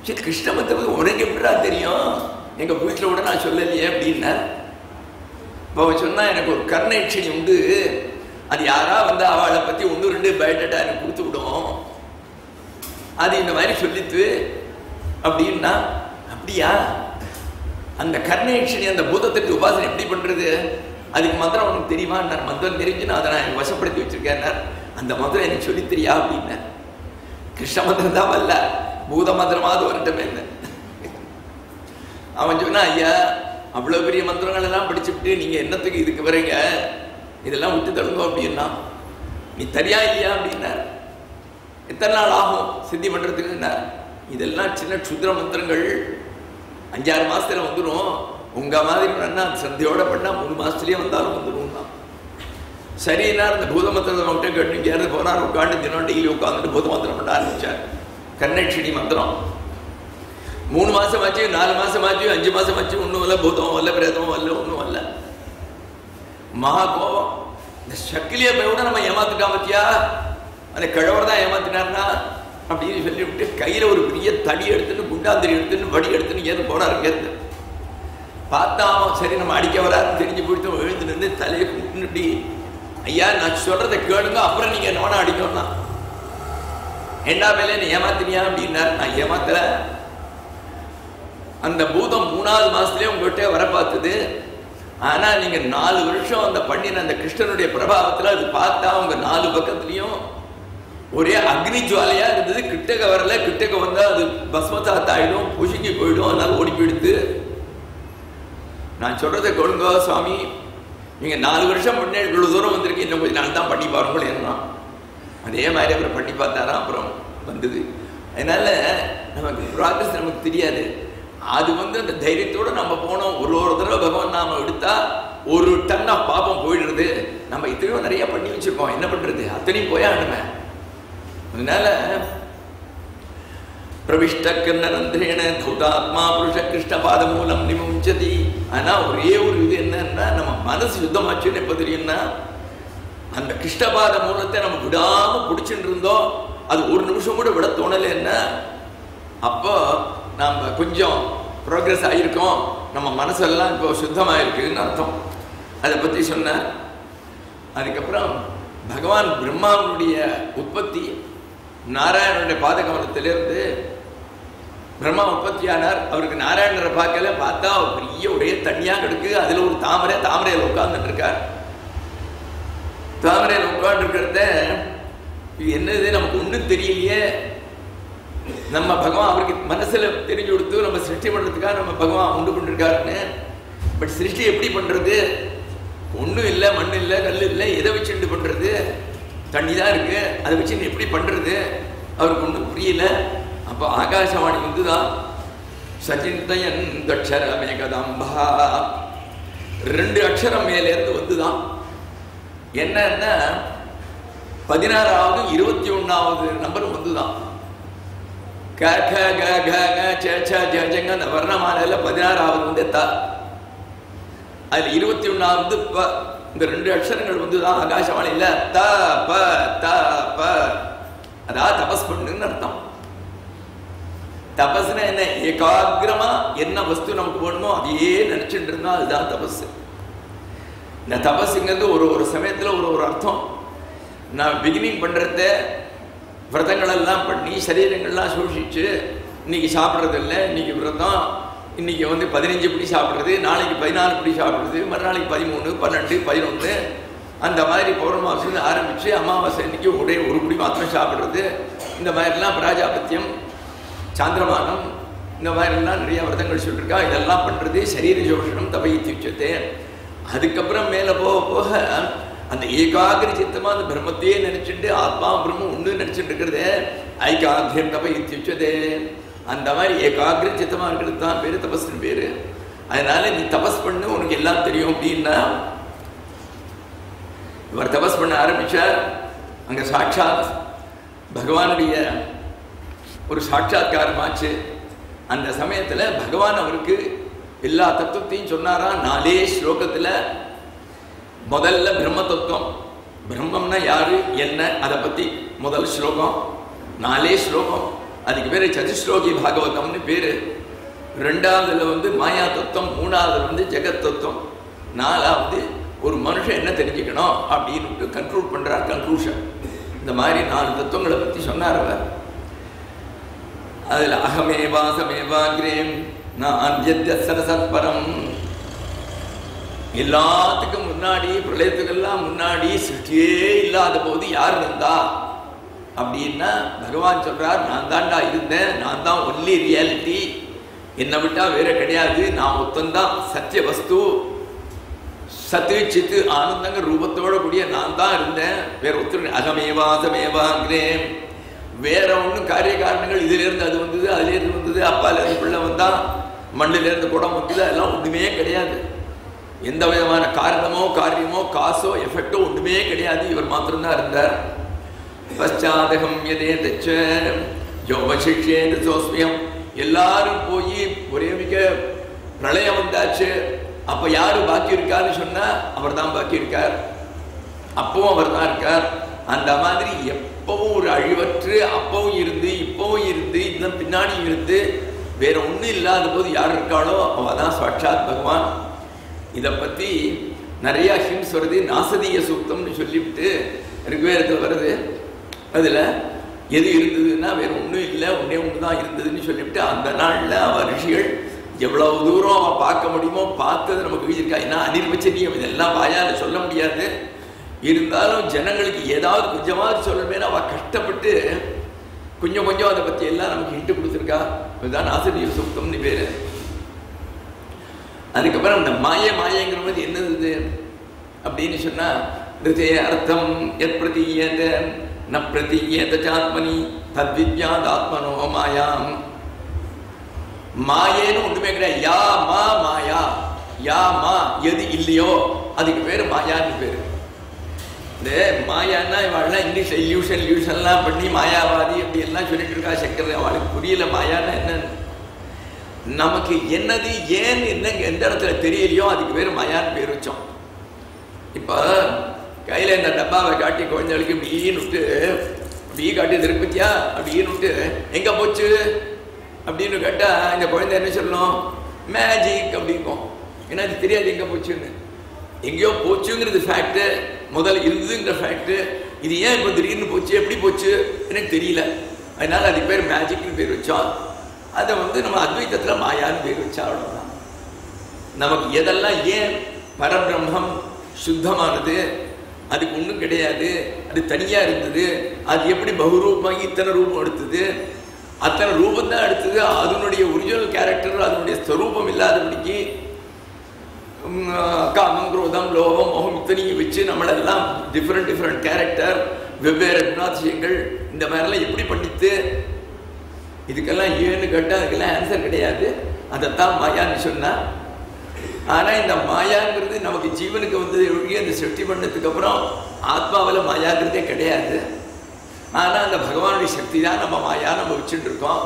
சரி கிருஷ்ண மந்திரத்துக்கு உனக்கு எப்படிடா தெரியும்? எங்கள் வீட்டில் கூட நான் சொல்லலையே அப்படின்னார். இப்போ அவன் சொன்னால் எனக்கு ஒரு கர்ணயட்சினி உண்டு. அது யாரா வந்து அவளை பற்றி ஒன்று ரெண்டு பயோடேட்டா எனக்கு கொடுத்து விடும். அது இந்த மாதிரி சொல்லித்து அப்படின்னா அப்படியா? அந்த கர்ணேட்சணி அந்த பூதத்துக்கு உபாசனை எப்படி பண்ணுறது அதுக்கு மந்திரம் உனக்கு தெரியுமான்னார். மந்திரம் தெரிஞ்சுன்னு அதை நான் எனக்கு வசப்படுத்தி வச்சிருக்கேன்னார். அந்த மந்திரம் எனக்கு சொல்லித் தெரியா? அப்படின்னார். கிருஷ்ண மந்திரம் தான் வரல. பூத மந்திரமாவது வரட்டும் என்ன அவன் சொன்னா ஐயா அவ்வளோ பெரிய மந்திரங்கள் எல்லாம் படிச்சுட்டு நீங்க என்னத்துக்கு இதுக்கு வரீங்க? இதெல்லாம் விட்டு தடுங்க அப்படின்னா நீ தரியா இல்லையா அப்படின்னார். எத்தனை நாள் ஆகும் சித்தி பண்றதுக்கு இதெல்லாம் சின்ன க்ஷுத்ர மந்திரங்கள். அஞ்சாறு மாசத்துல வந்துடும் உங்க மாதிரி பண்ணா சந்தையோட பண்ணா மூணு மாசத்துலயே வந்தாலும் வந்துடும் சரின்னா இந்த பூத மந்திரத்தை மட்டும் கேட்டு இங்கேயாவது போனார். உட்காந்து தினம் டெய்லி உட்காந்துட்டு பூத மந்திரம் பண்ண ஆரம்பிச்சார். கண்ணட்சினி மந்திரம். மூணு மாசம் ஆச்சு நாலு மாசம் ஆச்சு அஞ்சு மாசம் ஆச்சு ஒன்றும் வரல பூதம் வரல பிரேதம் வரல ஒன்றும் வரல. மகா கோபம். இந்த சக்கிலிய கூட நம்ம ஏமாத்துட்டா பத்தியா அந்த கிழவர் தான் ஏமாத்தினார்னா அப்படின்னு சொல்லிவிட்டு கையில ஒரு பெரிய தடி எடுத்துன்னு குண்டாந்திரி எடுத்துன்னு வடி எடுத்துன்னு ஏதோ போனார் கேட்டு பார்த்தா அவன் சரி நம்ம அடிக்க வராருன்னு தெரிஞ்சு போயிட்டு எழுந்து நின்று தலையை இப்படி ஐயா நான் சொல்றதை கேளுங்க அப்புறம் நீங்க நோனா அடிக்கணும்னா. என்ன மேலே நீ ஏமாத்தினியா? அப்படின்னாரு. நான் ஏமாத்தல. அந்த பூதம் மூணாவது மாசத்துலயே உங்கள்கிட்ட வர பார்த்துது ஆனா நீங்க நாலு வருஷம் அந்த பண்ணின அந்த கிருஷ்ணனுடைய பிரபாவத்துல அது பார்த்தா உங்க நாலு பக்கத்துலயும் ஒரே அக்னி ஜுவாலையா இருந்தது. கிட்டக்க வரல. கிட்டக்க வந்தா அது பஸ்மத்தாத்த ஆயிடும் புசுங்கி போயிடும் அதனால ஓடி போயிடுது. நான் சொல்றதை கொடுங்க சுவாமி. நீங்க நாலு வருஷம் முன்னே இவ்வளவு தூரம் வந்திருக்கு இன்னும் கொஞ்சம் நாள் தான் பண்ணி பாருங்களே என்ன அதே மாதிரி அப்புறம் பண்ணி பார்த்தாரா அப்புறம் வந்தது. அதனால நமக்கு ப்ராக்ரஸ் நமக்கு தெரியாது. அது வந்து அந்த தைரியத்தோட நம்ம போனோம். ஒரு ஒரு தடவை பகவான் நாம எடுத்தா ஒரு டன் ஆஃப் பாப்பம் போயிடுறது நம்ம இத்தனையோ நிறைய பண்ணி வச்சிருக்கோம். என்ன பண்றது? அத்தனையும் போயாடுமே அதனால பிரவிஷ்ட கிருணரந்திரேன தௌதாத்மா புருஷ கிருஷ்ண பாத மூலம் நிமுஞ்சதி ஆனா ஒரே ஒரு இது என்னன்னா நம்ம மனசு சுத்தமாச்சுன்னு எப்ப தெரியும்னா அந்த கிருஷ்ணபாத மூலத்தை நம்ம விடாம பிடிச்சிட்டு இருந்தோம். அது ஒரு நிமிஷம் கூட விட தோணலைன்னா அப்போ நம்ம கொஞ்சம் ப்ரோக்ரஸ் ஆகியிருக்கோம் நம்ம மனசெல்லாம் இப்போ சுத்தமாக இருக்குதுன்னு அர்த்தம். அதை பற்றி சொன்னேன் அதுக்கப்புறம் பகவான் பிரம்மாவுடைய உற்பத்தி நாராயணனுடைய பாதகமனத்திலிருந்து பிரம்மா உற்பத்தியானார். அவருக்கு நாராயணரை பார்க்கல பார்த்தா பெரிய ஒரே தனியாக கிடக்கு அதில் ஒரு தாமரை தாமரையில் உட்கார்ந்துட்டு இருக்கார். தாமரையில் உட்காந்துருக்கிறத இது என்னது? நமக்கு ஒன்றும் தெரியலையே. நம்ம பகவான் அவருக்கு மனசுல தெரிஞ்சு கொடுத்து நம்ம சிருஷ்டி பண்றதுக்காக நம்ம பகவான் உண்டு பண்ணிருக்காருன்னு. பட் சிருஷ்டி எப்படி பண்றது? ஒன்றும் இல்லை மண் இல்லை கல் இல்லை எதை வச்சுட்டு பண்றது? தண்ணி தான் இருக்கு. அதை வச்சு எப்படி பண்றது? அவருக்கு ஒன்றும் புரியல. அப்போ ஆகாசவாணி வந்துதான் சச்சிந்தயன் அக்ஷரமே கதம்பா ரெண்டு அக்ஷரம் மேலேருந்து வந்து தான் என்னன்னா பதினாறாவது இருபத்தி ஒன்னாவது நம்பர் வந்துதான். க க க க க ச ச ஜ ஜங்க அந்த வர்ணமாலையில் பதினாறாவது வந்து தா அதில் இருபத்தி ஒன்றாவது ப இந்த ரெண்டு அக்ஷரங்கள் வந்து தான் ஆகாசவாணியில் த ப த ப. அதாவது தபஸ் பண்ணுன்னு அர்த்தம். தபஸ்னா என்ன? ஏகாகிரமா என்ன வஸ்து நமக்கு வேணுமோ அதையே நினைச்சுட்டு இருந்தா அதுதான் தபஸ் இந்த தபஸுங்கிறது ஒரு ஒரு சமயத்தில் ஒரு ஒரு அர்த்தம். நான் பிகினிங் பண்ணுறத விரதங்களெல்லாம் பண்ணி சரீரங்கள்லாம் சூழ்ச்சிச்சு. இன்றைக்கி சாப்பிட்றது இல்லை விரதம். இன்னைக்கு வந்து பதினஞ்சு பிடி சாப்பிட்றது நாளைக்கு பதினாலு பிடி சாப்பிட்றது மறுநாளைக்கு பதிமூணு பன்னெண்டு பதினொன்று அந்த மாதிரி பௌர்ணமாசம் ஆரம்பித்து அமாவாசை இன்றைக்கி ஒரே ஒரு பிடி மாத்திரம் சாப்பிட்றது. இந்த மாதிரிலாம் பிராஜாபத்தியம் சாந்திரமானம் இந்த மாதிரிலாம் நிறைய விரதங்கள் சொல்லியிருக்கா இதெல்லாம் பண்ணுறது சரீர ஜோஷனம் தபயித்தி உச்சத்தை அதுக்கப்புறம் மேலே போக போக அந்த ஏகாகிர சித்தமா அந்த பிரம்மத்தையே நினைச்சுட்டு ஆத்மா பிரம்மம் ஒன்று நினைச்சிட்டு இருக்கிறது ஐகாகிரம் தபயித்தி உச்சதே அந்த மாதிரி ஏகாகிர சித்தமா இருக்கிறது தான் பேரு தபஸ்னு பேரு. அதனால நீ தபஸ் பண்ணு உனக்கு எல்லாம் தெரியும் அப்படின்னா இவர் தபஸ் பண்ண ஆரம்பிச்சார். அங்க சாட்சாத் பகவானுடைய ஒரு சாட்சாத்காரமாச்சு. அந்த சமயத்தில் பகவான் அவருக்கு எல்லா தத்துவத்தையும் சொன்னாரா? நாலே ஸ்லோகத்தில் முதல்ல பிரம்ம தத்துவம் பிரம்மம்னா யாரு என்ன அதை பத்தி முதல் ஸ்லோகம் நாலே ஸ்லோகம். அதுக்கு பேரு சதுஸ்லோகி பாகவதம்னு பேரு. ரெண்டாவதுல வந்து மாயா தத்துவம் மூணாவதுல வந்து ஜெகத் தத்துவம் நாலாவது ஒரு மனுஷன் என்ன தெரிஞ்சுக்கணும் அப்படின்னு கன்க்ளூட் பண்றார் கன்க்ளூஷன் இந்த மாதிரி நாலு தத்துவங்களை பத்தி சொன்னார் அவர். அதுல அகமேவாசமேவாகிரேம் நான் சரசத்பரம் எல்லாத்துக்கும் முன்னாடி பிரளயத்துக்கெல்லாம் முன்னாடி சிருஷ்டியே இல்லாத போது யார் இருந்தா? அப்படின்னா பகவான் சொல்றார் நான் தான்டா இருந்தேன் நான் தான் ஒன்லி ரியாலிட்டி என்னை விட்டா வேற கிடையாது நான் ஒத்தந்தான் சத்திய வஸ்து. சத்து சித்து ஆனந்தங்க ரூபத்தோட கூடிய நான் தான் இருந்தேன். வேற ஒருத்தர் அகமேவா அதமேவாங்கிறேன் வேற ஒன்றும் காரிய காரணங்கள் இதுலேருந்து அது வந்தது அதுலேருந்து வந்தது அப்பாலேருந்து பிள்ளை வந்தால் மண்ணிலேருந்து குடம் வந்தது அதெல்லாம் ஒன்றுமே கிடையாது. எந்த விதமான காரணமோ காரியமோ காசோ எஃபெக்டோ ஒன்றுமே கிடையாது. இவர் மாத்திரம்தான் இருந்தார். பశ్చాதகம் எதே தச்ச யோகசிஷ்யேது சோஸ்மியம். எல்லாரும் போய் ஒரே மிக பிரளயம் வந்தாச்சு. அப்போ யார் பாக்கி இருக்காருன்னு சொன்னால் அவர் தான் பாக்கி இருக்கார். அப்பவும் அவர் தான் இருக்கார். அந்த மாதிரி எப்பவும் ஒரு அழிவற்று அப்பவும் இருந்து இப்பவும் இருந்து இன்னும் பின்னாடியும் இருந்து வேற ஒன்றும் இல்லாத போது யார் இருக்காளோ அவள் தான் சாட்சாத் பகவான். இதை பற்றி நிறைய ஹிம்ஸ் வருது. நாசதீய சூக்தம்னு சொல்லிவிட்டு ரிக்வேதத்தில் வருது. அதில் எது இருந்ததுன்னா வேறு ஒன்றும் இல்லை ஒன்றே ஒன்று தான் இருந்ததுன்னு சொல்லிவிட்டு அந்த நாளில் அவ ரிஷிகள் எவ்வளவு தூரம் அவன் பார்க்க முடியுமோ பார்த்தது நமக்கு எழுதியிருக்கா. ஏன்னா அனிர்வச்சனியம் இதெல்லாம் வாயால் சொல்ல முடியாது. இருந்தாலும் ஜனங்களுக்கு ஏதாவது கொஞ்சமாவது சொல்லணுமேனு அவள் கஷ்டப்பட்டு கொஞ்சம் கொஞ்சம் அதை பற்றி எல்லாம் நமக்கு ஹிண்ட் கொடுத்துருக்கா. இதுதான் ஆசிரியர் சுத்தம்னு பேர். அதுக்கப்புறம் இந்த மாய மாயங்கிற மாதிரி என்னது அப்படின்னு சொன்னா நிருதய அர்த்தம் எத் பிரதீயத ந பிரதீயத சாத்மனி தத்வித்யாத் ஆத்மனோ மாயாம். மாயேன்னு ஒண்ணுமே கிடையாது. யா மா மாயா. யா மா எது இல்லையோ அதுக்கு பேரு மாயான்னு பேரு. இந்த மாயான்னா இவாள்லாம் இங்கிலீஷ் இல்யூஷன் இல்யூஷன்லாம் பண்ணி மாயாவாதி அப்படி எல்லாம் சொல்லிட்டு இருக்கா சங்கர் அவளுக்கு புரியல. மாயான்னா என்னன்னு? நமக்கு என்னது ஏன் என்ன எந்த இடத்துல தெரியலையோ அதுக்கு பேர் மயான் பேர் வச்சோம் இப்போ கையில் இந்த டப்பாவை காட்டி குழந்தைகளுக்கு இப்படின்னு விட்டு அப்படியே காட்டி திருப்பத்தியா அப்படின்னு விட்டு எங்கே போச்சு? அப்படின்னு கேட்டால் இந்த குழந்தை என்ன சொல்லணும்? மேஜிக் அப்படிங்கும். ஏன்னா அது தெரியாது எங்கே போச்சுன்னு. எங்கேயோ போச்சுங்கிறது ஃபேக்ட்டு முதல்ல இருந்துங்கிற ஃபேக்ட்டு இது ஏன் இப்போ திடீர்னு போச்சு? எப்படி போச்சு? எனக்கு தெரியல. அதனால அதுக்கு பேர் மேஜிக்னு பேர் வச்சோம். அதை வந்து நம்ம அத்வைத்தத்தில் மாயான்னு பேர் வச்சா அவ்வளோதான் நமக்கு எதெல்லாம் ஏன் பரபிரம்மம் சுத்தமானது அதுக்கு ஒன்றும் கிடையாது அது தனியாக இருந்தது அது எப்படி பகுரூபமாகி இத்தனை ரூபம் எடுத்தது அத்தனை ரூபம் தான் எடுத்தது அதனுடைய ஒரிஜினல் கேரக்டர் அதனுடைய ஸ்வரூபம் இல்லாதபடிக்கு காமம் குரோதம் லோகம் மோகம் இத்தனையும் வச்சு நம்மளெல்லாம் டிஃப்ரெண்ட் டிஃப்ரெண்ட் கேரக்டர் வெவ்வேறு குணாதிசயங்கள் இந்த மாதிரிலாம் எப்படி பண்ணித்து இதுக்கெல்லாம் ஏன்னு கேட்டால் அதுக்கெல்லாம் ஆன்சர் கிடையாது. அதைத்தான் மாயான்னு சொன்னால் ஆனால் இந்த மாயாங்கிறது நமக்கு ஜீவனுக்கு வந்து ஒழிய இந்த சிருஷ்டி பண்ணதுக்கு அப்புறம் ஆத்மாவில் மாயாங்கிறதே கிடையாது. ஆனால் அந்த பகவானுடைய சக்தி தான் நம்ம மாயா நம்ம வச்சுட்டு இருக்கோம்.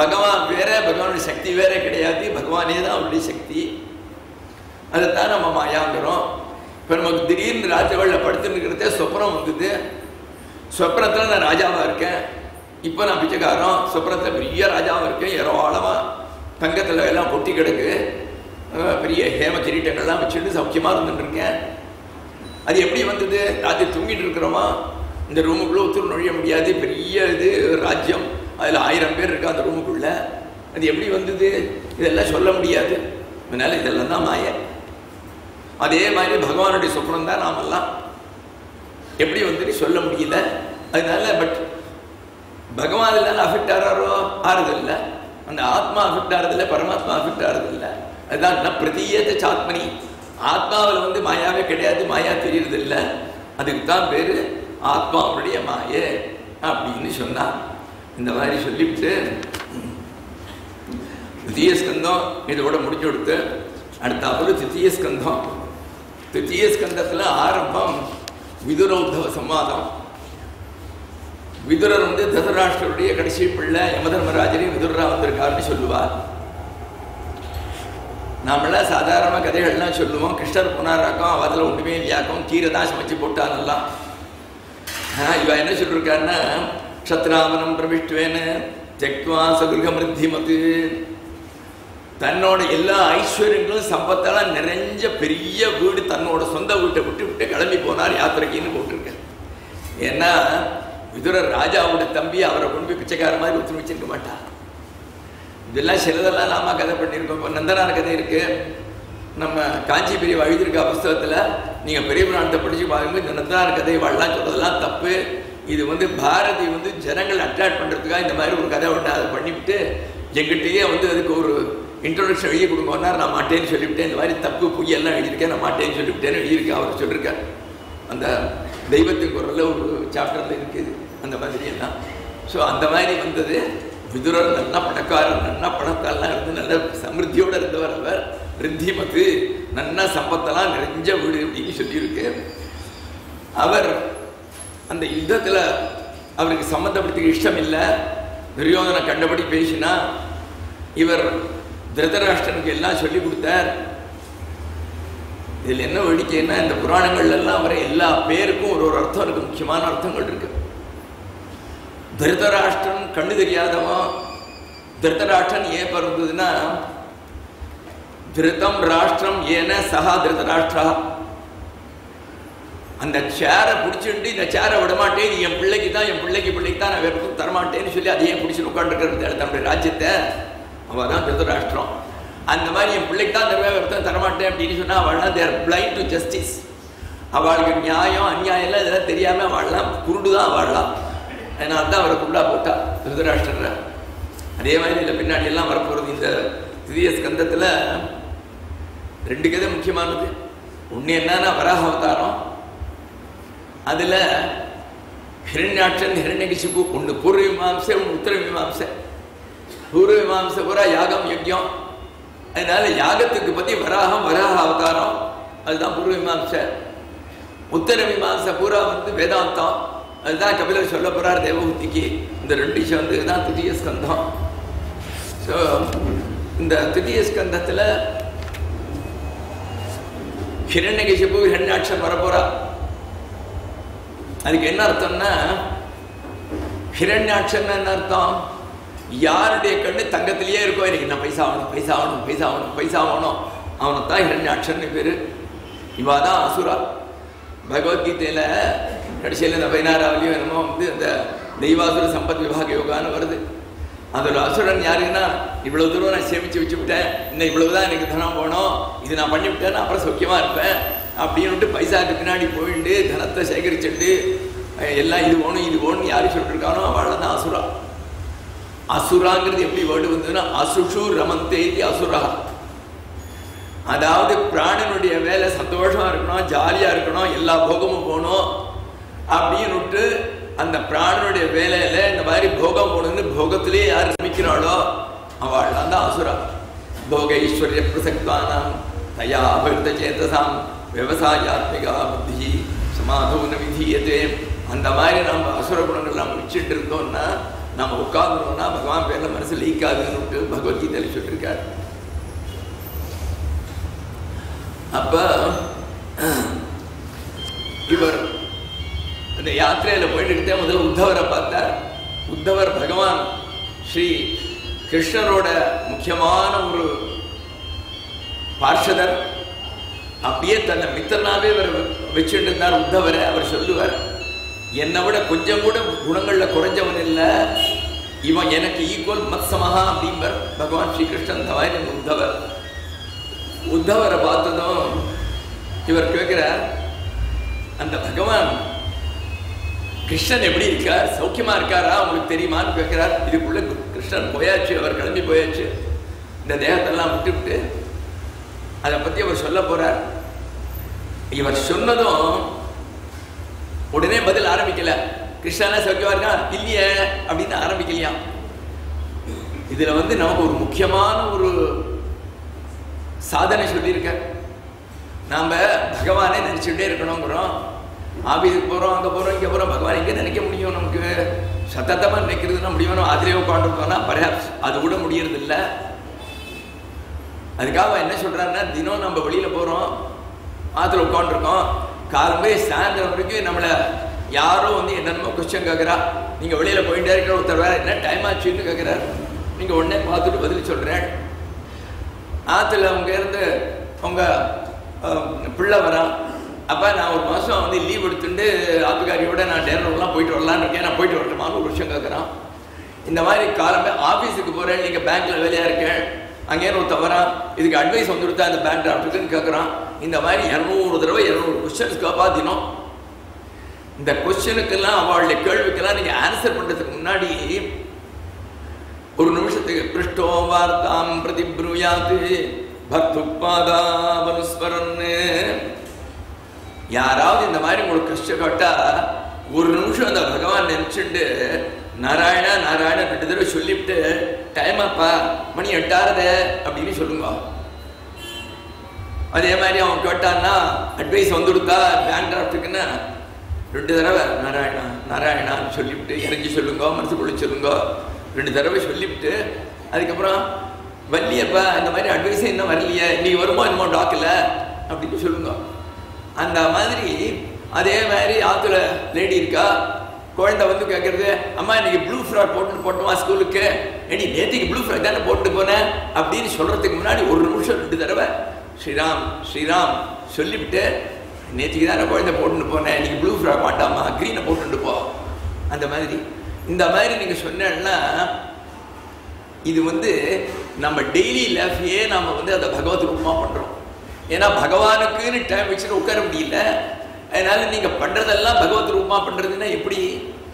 பகவான் வேற பகவானுடைய சக்தி வேற கிடையாது. பகவானே தான் அவருடைய சக்தி. அதைத்தான் நம்ம மாயாங்கிறோம். இப்போ நமக்கு திடீர்னு ராஜவழியில் படுத்துன்னு இருக்கிறதே சொப்னம் வந்தது. சொப்பனத்தில் நான் ராஜாவாக இருக்கேன். இப்போ நான் பிச்சைக்காரன் சொப்னத்தில் பெரிய ராஜாவும் இருக்கேன் ஏராளமாக தங்கத்தில் எல்லாம் கொட்டி கிடக்கு. பெரிய ஹேம கிரீட்டங்கள்லாம் வச்சுட்டு சௌக்கியமாக இருந்துட்டுருக்கேன் அது எப்படி வந்தது? ராத்திரி தூங்கிட்டு இருக்கிறோமா? இந்த ரூமுக்குள்ளே ஒத்துரு நுழைய முடியாது. பெரிய இது ராஜ்யம். அதில் ஆயிரம் பேர் இருக்கா அந்த ரூமுக்குள்ள? அது எப்படி வந்தது? இதெல்லாம் சொல்ல முடியாது. அதனால இதெல்லாம் தான் மாய. அதே மாதிரி பகவானுடைய சுப்ரம் தான் நாமெல்லாம். எப்படி வந்துட்டு சொல்ல முடியல. அதனால பட் பகவான் இல்லைன்னா அஃபெக்ட் ஆகிறாரோ ஆறுதில்ல. அந்த ஆத்மா அஃபெக்ட் ஆகிறதில்ல பரமாத்மா அஃபெக்ட் ஆகிறதில்ல அதுதான் நான் பிரதீயத்த சாத்மனி. ஆத்மாவில் வந்து மாயாவே கிடையாது மாயா தெரியறதில்ல. அதுக்கு தான் பேர் ஆத்மாவுடைய மாய அப்படின்னு சொன்னான் இந்த மாதிரி சொல்லிவிட்டு தித்திய ஸ்கந்தம் இதோட முடிஞ்சு கொடுத்து அடுத்தாப்புல தித்திய ஸ்கந்தம் தித்திய ஸ்கந்தத்தில் ஆரம்பம் விதுரௌத்தவ சம்வாதம் விதுரர் வந்து தசராஷ்டருடைய கடைசி பிள்ளை யமதர்மராஜரையும் விதுரா வந்திருக்காருன்னு சொல்லுவார். நாமெல்லாம் சாதாரண கதைகள்லாம் சொல்லுவோம். கிருஷ்ணர் புனாராக்கம் அதில் ஒன்றுமே இல்லையாக்கும் கீரை தான் சமைச்சு போட்டானெல்லாம். ஆஹ் இவ என்ன சொல்லிருக்காருன்னா க்ஷத்ராமனம் பிரவிஷ்டுவேன்னு தெக்வா சகுர்கமிருத்திமது தன்னோட எல்லா ஐஸ்வர்யங்களும் சம்பத்தால் நிறைஞ்ச பெரிய வீடு தன்னோட சொந்த வீட்டை விட்டு விட்டு கிளம்பி போனார் யாத்திரைக்குன்னு போட்டிருக்கேன் ஏன்னா விதுர ராஜாவோட தம்பி அவரை கொண்டு போய் பிச்சைக்கார மாதிரி ஒத்துணை வச்சிருக்க மாட்டான் இதெல்லாம் சிலதெல்லாம் நாம கதை பண்ணியிருக்கோம். இப்போ நந்தனார் கதை இருக்கு. நம்ம காஞ்சி பெரியவா எழுதியிருக்க புஸ்தகத்தில் நீங்கள் பெரிய புராணத்தை படித்து பாருங்க. இந்த நந்தனார் கதை வாழலாம் சொல்றதெல்லாம் தப்பு. இது வந்து பாரதி வந்து ஜனங்கள் அட்ராக்ட் பண்ணுறதுக்காக இந்த மாதிரி ஒரு கதை ஒன்று அதை பண்ணிவிட்டு எங்கிட்டயே வந்து அதுக்கு ஒரு இன்ட்ரொடக்ஷன் எழுதி கொடுங்கன்னா நான் மாட்டேன்னு சொல்லிவிட்டேன். இந்த மாதிரி தப்பு பொய்யெல்லாம் எழுதியிருக்கேன். நான் மாட்டேன்னு சொல்லிவிட்டேன்னு எழுதியிருக்கேன் அவர் சொல்லியிருக்கார். அந்த தெய்வத்தின் குரலில் ஒரு சாப்டரில் இருக்குது அந்த மாதிரி எல்லாம் ஸோ அந்த மாதிரி வந்தது. விதுரர் நல்லா பணக்காரர் நல்லா பணத்தெல்லாம் இருந்து நல்ல சமிருத்தியோடு இருந்தவர் அவர். ரித்திமத்து நல்லா சம்பத்தெல்லாம் நிறைஞ்ச வீடு அப்படின்னு சொல்லியிருக்கு. அவர் அந்த யுத்தத்தில் அவருக்கு சம்மந்தப்படுத்திக்க இஷ்டம் இல்லை துரியோதனை கண்டபடி பேசினா இவர் திருதராஷ்டனுக்கு எல்லாம் சொல்லி கொடுத்தார். இதில் என்ன வேடிக்கைன்னா இந்த புராணங்கள்ல எல்லாம் வர எல்லா பேருக்கும் ஒரு ஒரு அர்த்தம் இருக்கு முக்கியமான அர்த்தங்கள் இருக்குது திருதராஷ்டிரன் கண்ணு தெரியாதவன். திருதராஷ்டிரன் ஏன் பிறந்ததுன்னா திருத்தம் ராஷ்டிரம் ஏன சகா திருதராஷ்டிரா அந்த சேரை பிடிச்சிட்டு இந்த சேரை விடமாட்டேன் நீ என் பிள்ளைக்கு தான் என் பிள்ளைக்கு பிள்ளைக்கு தான் நான் வேறு தரமாட்டேன்னு சொல்லி அதையே பிடிச்சி உட்காந்துருக்கிறது தன்னுடைய ராஜ்யத்தை. அவள் தான் திருதராஷ்டிரம் அந்த மாதிரி என் பிள்ளைக்கு தான் தருவே ஒருத்தன் தரமாட்டேன் அப்படின்னு சொன்னால் அவள்லாம் தேர் பிளைண்ட் டு ஜஸ்டிஸ் அவளுக்கு நியாயம் அநியாயம் எல்லாம் இதெல்லாம் தெரியாமல் அவள்லாம் குருடு தான் வாழலாம் அதனால தான் அவரை குருடா போட்டா திருதராஷ்டர அதே மாதிரி இந்த பின்னாடி எல்லாம் வரப்போகிறது இந்த திரிய ஸ்கந்தத்தில் ரெண்டு கதை முக்கியமானது. ஒன்று என்னன்னா வராக அவதாரம் அதில் ஹிரண்யாட்சன் ஹிரண்யகிசிப்பு ஒன்று பூர்வ மீமாசை ஒன்று உத்தர மீமாசை பூர்வ மீமாசை பூரா யாகம் யஜ்யம் அதனால யாகத்துக்கு பற்றி வராகம் வராக அவதாரம் அதுதான் பூர்வ மீமாசை உத்தர மீமாசை பூரா வந்து வேதாந்தம். அதுதான் கபிலர் சொல்ல போறார் தேவபூத்திக்கு இந்த ரெண்டு விஷயம் வந்து தான் துதிய ஸ்கந்தம். ஸோ இந்த துதிய ஸ்கந்தத்தில் ஹிரண்யகிசிப்பு ஹிரண்யாட்சன் வரப்போறா. அதுக்கு என்ன அர்த்தம்னா ஹிரண்யாட்சன் என்ன அர்த்தம்? யாருடைய கண்ணு தங்கத்திலேயே இருக்கும் எனக்கு நான் பைசா ஆகணும் பைசா ஆகணும் பைசா ஆகணும் பைசா ஆகணும் அவனுக்கு தான் ஹிரண்யாட்சன் பேர். இவா தான் அசுரா. பகவத்கீதையில் கடைசியில் இந்த பதினாறாவதுலையும் என்னமோ வந்து அந்த தெய்வாசுர சம்பத் விபாக யோகான்னு வருது. அதில் அசுரன் யாருன்னா இவ்வளோ தூரம் நான் சேமித்து வச்சு விட்டேன் இன்னும் இவ்வளவு தான் எனக்கு தனம் போகணும் இது நான் பண்ணி விட்டேன்னா அப்புறம் சௌக்கியமாக இருப்பேன் அப்படின்ட்டு பைசாக்கு பின்னாடி போயிட்டு தனத்தை சேகரிச்சுட்டு எல்லாம் இது ஓணும் இது வேணும்னு யார் சொல்லிருக்கானோ அவளை தான் அசுரா. அசுராங்கிறது எப்படி வேர்டு வந்ததுன்னா அசுஷு ரமந்தேதி அசுரா. அதாவது பிராணனுடைய வேலை சந்தோஷமாக இருக்கணும் ஜாலியாக இருக்கணும் எல்லா போகமும் போகணும் அப்படின்னு விட்டு அந்த பிராணனுடைய வேலையில இந்த மாதிரி போகம் போகணும்னு போகத்திலே யார் ரமிக்கிறாளோ அவள் அந்த அசுரா. போக ஐஸ்வர்ய பிரசக்தானாம் தயா அபகிருத சேத்தசாம் விவசாயாத்மிகா புத்தி சமாதோன விதீயதே. அந்த மாதிரி நம்ம அசுர குணங்கள்லாம் முடிச்சுட்டு இருந்தோம்னா நம்ம உட்கார்ந்துருந்தோம்னா பகவான் பேரில் மனசு லீக்காதுன்னு விட்டு பகவத்கீதையில சொல்லியிருக்காரு. அப்போ இவர் அந்த யாத்திரையில் போயிட்டு முதல்ல உத்தவரை பார்த்தார். உத்தவர் பகவான் ஸ்ரீ கிருஷ்ணரோட முக்கியமான ஒரு பார்ஷதர். அப்படியே தன்னை மித்திரனாவே இவர் வச்சுட்டு இருந்தார் உத்தவரை. அவர் சொல்லுவார் என்னை விட கொஞ்சம் கூட குணங்கள்ல குறைஞ்சவன் இல்லை. இவன் எனக்கு ஈக்குவல் மத்சமகா அப்படிம்பர் பகவான் ஸ்ரீகிருஷ்ணன். தவாரி உத்தவர். உத்தவரை பார்த்ததும் இவர் கேட்கிறார் அந்த பகவான் கிருஷ்ணன் எப்படி இருக்கார்? சௌக்கியமா இருக்காரா? உங்களுக்கு தெரியுமான்னு கேட்கிறார். இதுக்குள்ள கிருஷ்ணன் போயாச்சு அவர் கிளம்பி போயாச்சு. இந்த தேகத்தெல்லாம் விட்டுவிட்டு அதை பத்தி அவர் சொல்ல போறார். இவர் சொன்னதும் உடனே பதில் ஆரம்பிக்கல. கிருஷ்ணனா சௌக்கியமா இருக்கா இல்லையே அப்படின்னு ஆரம்பிக்கலையாம் இதுல வந்து நமக்கு ஒரு முக்கியமான ஒரு சாதனை சொல்லியிருக்க நாம் பகவானே நினைச்சுட்டே இருக்கணுங்கிறோம். ஆஃபீஸுக்கு போகிறோம் அங்கே போகிறோம் இங்கே போகிறோம் பகவான் எங்கே நினைக்க முடியும் நமக்கு? சத்தத்தமாக நினைக்கிறதுனா முடியும்? ஆதிரியை உட்காந்துருக்கோம்னா பரஹாப்ஸ் அது கூட முடியறதில்ல. அதுக்காக என்ன சொல்கிறாருன்னா தினம் நம்ம வெளியில் போகிறோம் ஆற்றுல உட்காந்துருக்கோம் காலம்பே சாயந்தரம் வரைக்கும் நம்மளை யாரோ வந்து என்னென்னமோ கொஸ்டின் கேட்குறா நீங்கள் வெளியில் போயிட்டே இருக்கிற ஒருத்தர் வேறு என்ன டைம் ஆச்சுன்னு கேட்குறாரு நீங்கள் உடனே பார்த்துட்டு பதில் சொல்கிறேன் ஆற்றுல அவங்க இருந்து உங்கள் பிள்ளை வரான். அப்போ நான் ஒரு மாதம் வந்து லீவ் எடுத்துட்டு ஆத்துக்காரியோட நான் டேரூர்லாம் போயிட்டு வரலான்னு இருக்கேன். நான் போயிட்டு வரட்டுமான்னு ஒரு விஷயம் கேட்குறான் இந்த மாதிரி காலமே ஆஃபீஸுக்கு போகிறேன் நீங்கள் பேங்க்கில் வேலையாக இருக்கேன். அங்கே ஒரு தவறா இதுக்கு அட்வைஸ் வந்துருத்தா அந்த பேங்க் டாக்டருக்குன்னு கேட்குறான் இந்த மாதிரி இரநூறு தடவை இரநூறு கொஸ்டின்ஸ் கேட்பா தினம். இந்த கொஸ்டினுக்கெல்லாம் அவளுடைய கேள்விக்கெல்லாம் நீங்கள் ஆன்சர் பண்ணுறதுக்கு முன்னாடி ஒரு நிமிஷத்துக்கு பிருஷ்டோ வார்த்தாம் பிரதிப்ரூயாது பக்துப்பாதாவனுஸ்வரன்னு யாராவது இந்த மாதிரி உங்களுக்கு கஷ்டப்பட்டா ஒரு நிமிஷம் அந்த பகவான் நினச்சிண்டு நாராயணா நாராயண ரெண்டு தடவை சொல்லிவிட்டு டைம் அப்பா மணி எட்டாரதே அப்படின்னு சொல்லுங்க. அதே மாதிரி அவன் கேட்டான்னா அட்வைஸ் வந்துடுத்தா பேங்க் டிராஃப்ட்டுக்குன்னா ரெண்டு தடவை நாராயணா நாராயணான்னு சொல்லிவிட்டு இறங்கி சொல்லுங்க மனசுக்குள்ள சொல்லுங்க. ரெண்டு தடவை சொல்லிவிட்டு அதுக்கப்புறம் வரலையப்பா இந்த மாதிரி அட்வைஸே இன்னும் வரலையே இன்னைக்கு வருமா என்னமோ டாக்கில் அப்படின்னு சொல்லுங்க. அந்த மாதிரி அதே மாதிரி ஆத்துல லேடி இருக்கா? குழந்தை வந்து கேட்கறது அம்மா இன்னைக்கு ப்ளூ ஃப்ராக் போட்டு போட்டோமா ஸ்கூலுக்கு ஏடி நேற்றுக்கு ப்ளூ ஃப்ராக் தானே போட்டு போனேன்? அப்படின்னு சொல்றதுக்கு முன்னாடி ஒரு நிமிஷம் ரெண்டு தடவை ஸ்ரீராம் ஸ்ரீராம் சொல்லிவிட்டு நேற்றுக்கு தானே குழந்தை போட்டுட்டு போனேன் இன்னைக்கு ப்ளூ ஃப்ராக் மாட்டாமா க்ரீனை போட்டுட்டு போ. அந்த மாதிரி. இந்த மாதிரி நீங்கள் சொன்னேன்னா இது வந்து நம்ம டெய்லி லைஃப்லேயே நாம் வந்து அதை பகவத் ரூபமாக பண்ணுறோம் ஏன்னா பகவானுக்குன்னு டைம் வச்சுட்டு உட்கார முடியல. அதனால நீங்கள் பண்ணுறதெல்லாம் பகவத் ரூபமாக பண்ணுறதுன்னா எப்படி?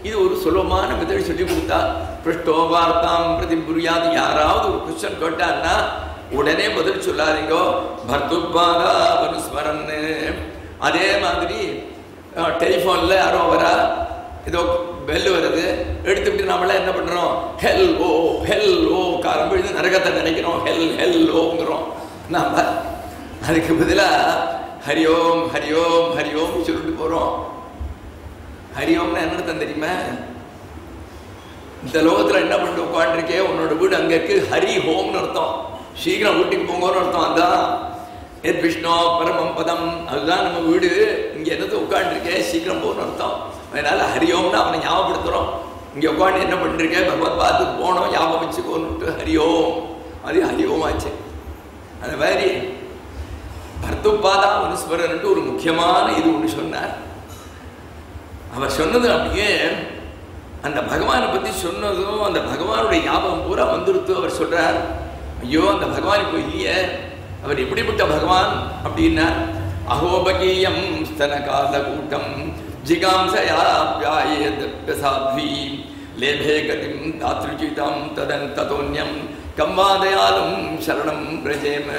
இது ஒரு சுலபமான மெத்தட் சொல்லி கொடுத்தா பிருஷ்டோ வார்த்தாம் பிரதி புரியாது யாராவது ஒரு கொஸ்டன் கேட்டான்னா உடனே பதில் சொல்லாதீங்கோ. பர்துபாதா பனுஸ்மரன்னு அதே மாதிரி டெலிஃபோனில் யாரோ வரா ஏதோ பெல் வருது. எடுத்துக்கிட்டு நம்மளாம் என்ன பண்ணுறோம் ஹெல் ஓ ஹெல் ஓ காலம் பொழுது நரகத்தை நினைக்கிறோம். ஹெல் ஹெல் ஓங்கிறோம் நாம் அதுக்கு பதிலாக ஹரியோம் ஹரியோம் ஹரியோம் சொல்லிட்டு போகிறோம் ஹரியோம்னா என்ன அர்த்தம் தெரியுமா? இந்த லோகத்தில் என்ன பண்ணிட்டு உட்காந்துருக்கே உன்னோட வீடு அங்கே இருக்கு ஹரி ஹோம்னு அர்த்தம். சீக்கிரம் வீட்டுக்கு போங்கன்னு அர்த்தம் அதுதான் எத் விஷ்ணு பரமம் பதம். அதுதான் நம்ம வீடு. இங்கே என்னது உட்காந்துருக்கே சீக்கிரம் போகணும்னு அர்த்தம். அதனால ஹரியோம்னு அவனை ஞாபகப்படுத்துகிறோம் இங்கே உட்காந்து என்ன பண்ணிருக்கேன் பகவத் பார்த்து போனோம் ஞாபகம் வச்சுக்கோன்னுட்டு ஹரியோம். அது ஹரியோம் ஆச்சு அந்த மாதிரி பர்துப்பாதா மனுஸ்வரன்ட்டு ஒரு முக்கியமான இது ஒன்று சொன்னார். அவர் சொன்னது அப்படியே அந்த பகவானை பற்றி சொன்னதும் அந்த பகவானுடைய ஞாபகம் பூரா வந்துருத்து அவர் சொல்கிறார் ஐயோ அந்த பகவான் இப்போ இல்லையே. அவர் எப்படிப்பட்ட பகவான் அப்படின்னா அகோபகீயம் ஸ்தனகால கூட்டம் ஜிகாம்சயாப்யாயேதசாத்வி லேபே கதிம் தாத்ருஜிதம் ததன் ததோன்யம். கம்வாதயாலும் சரணம் பிரஜேம.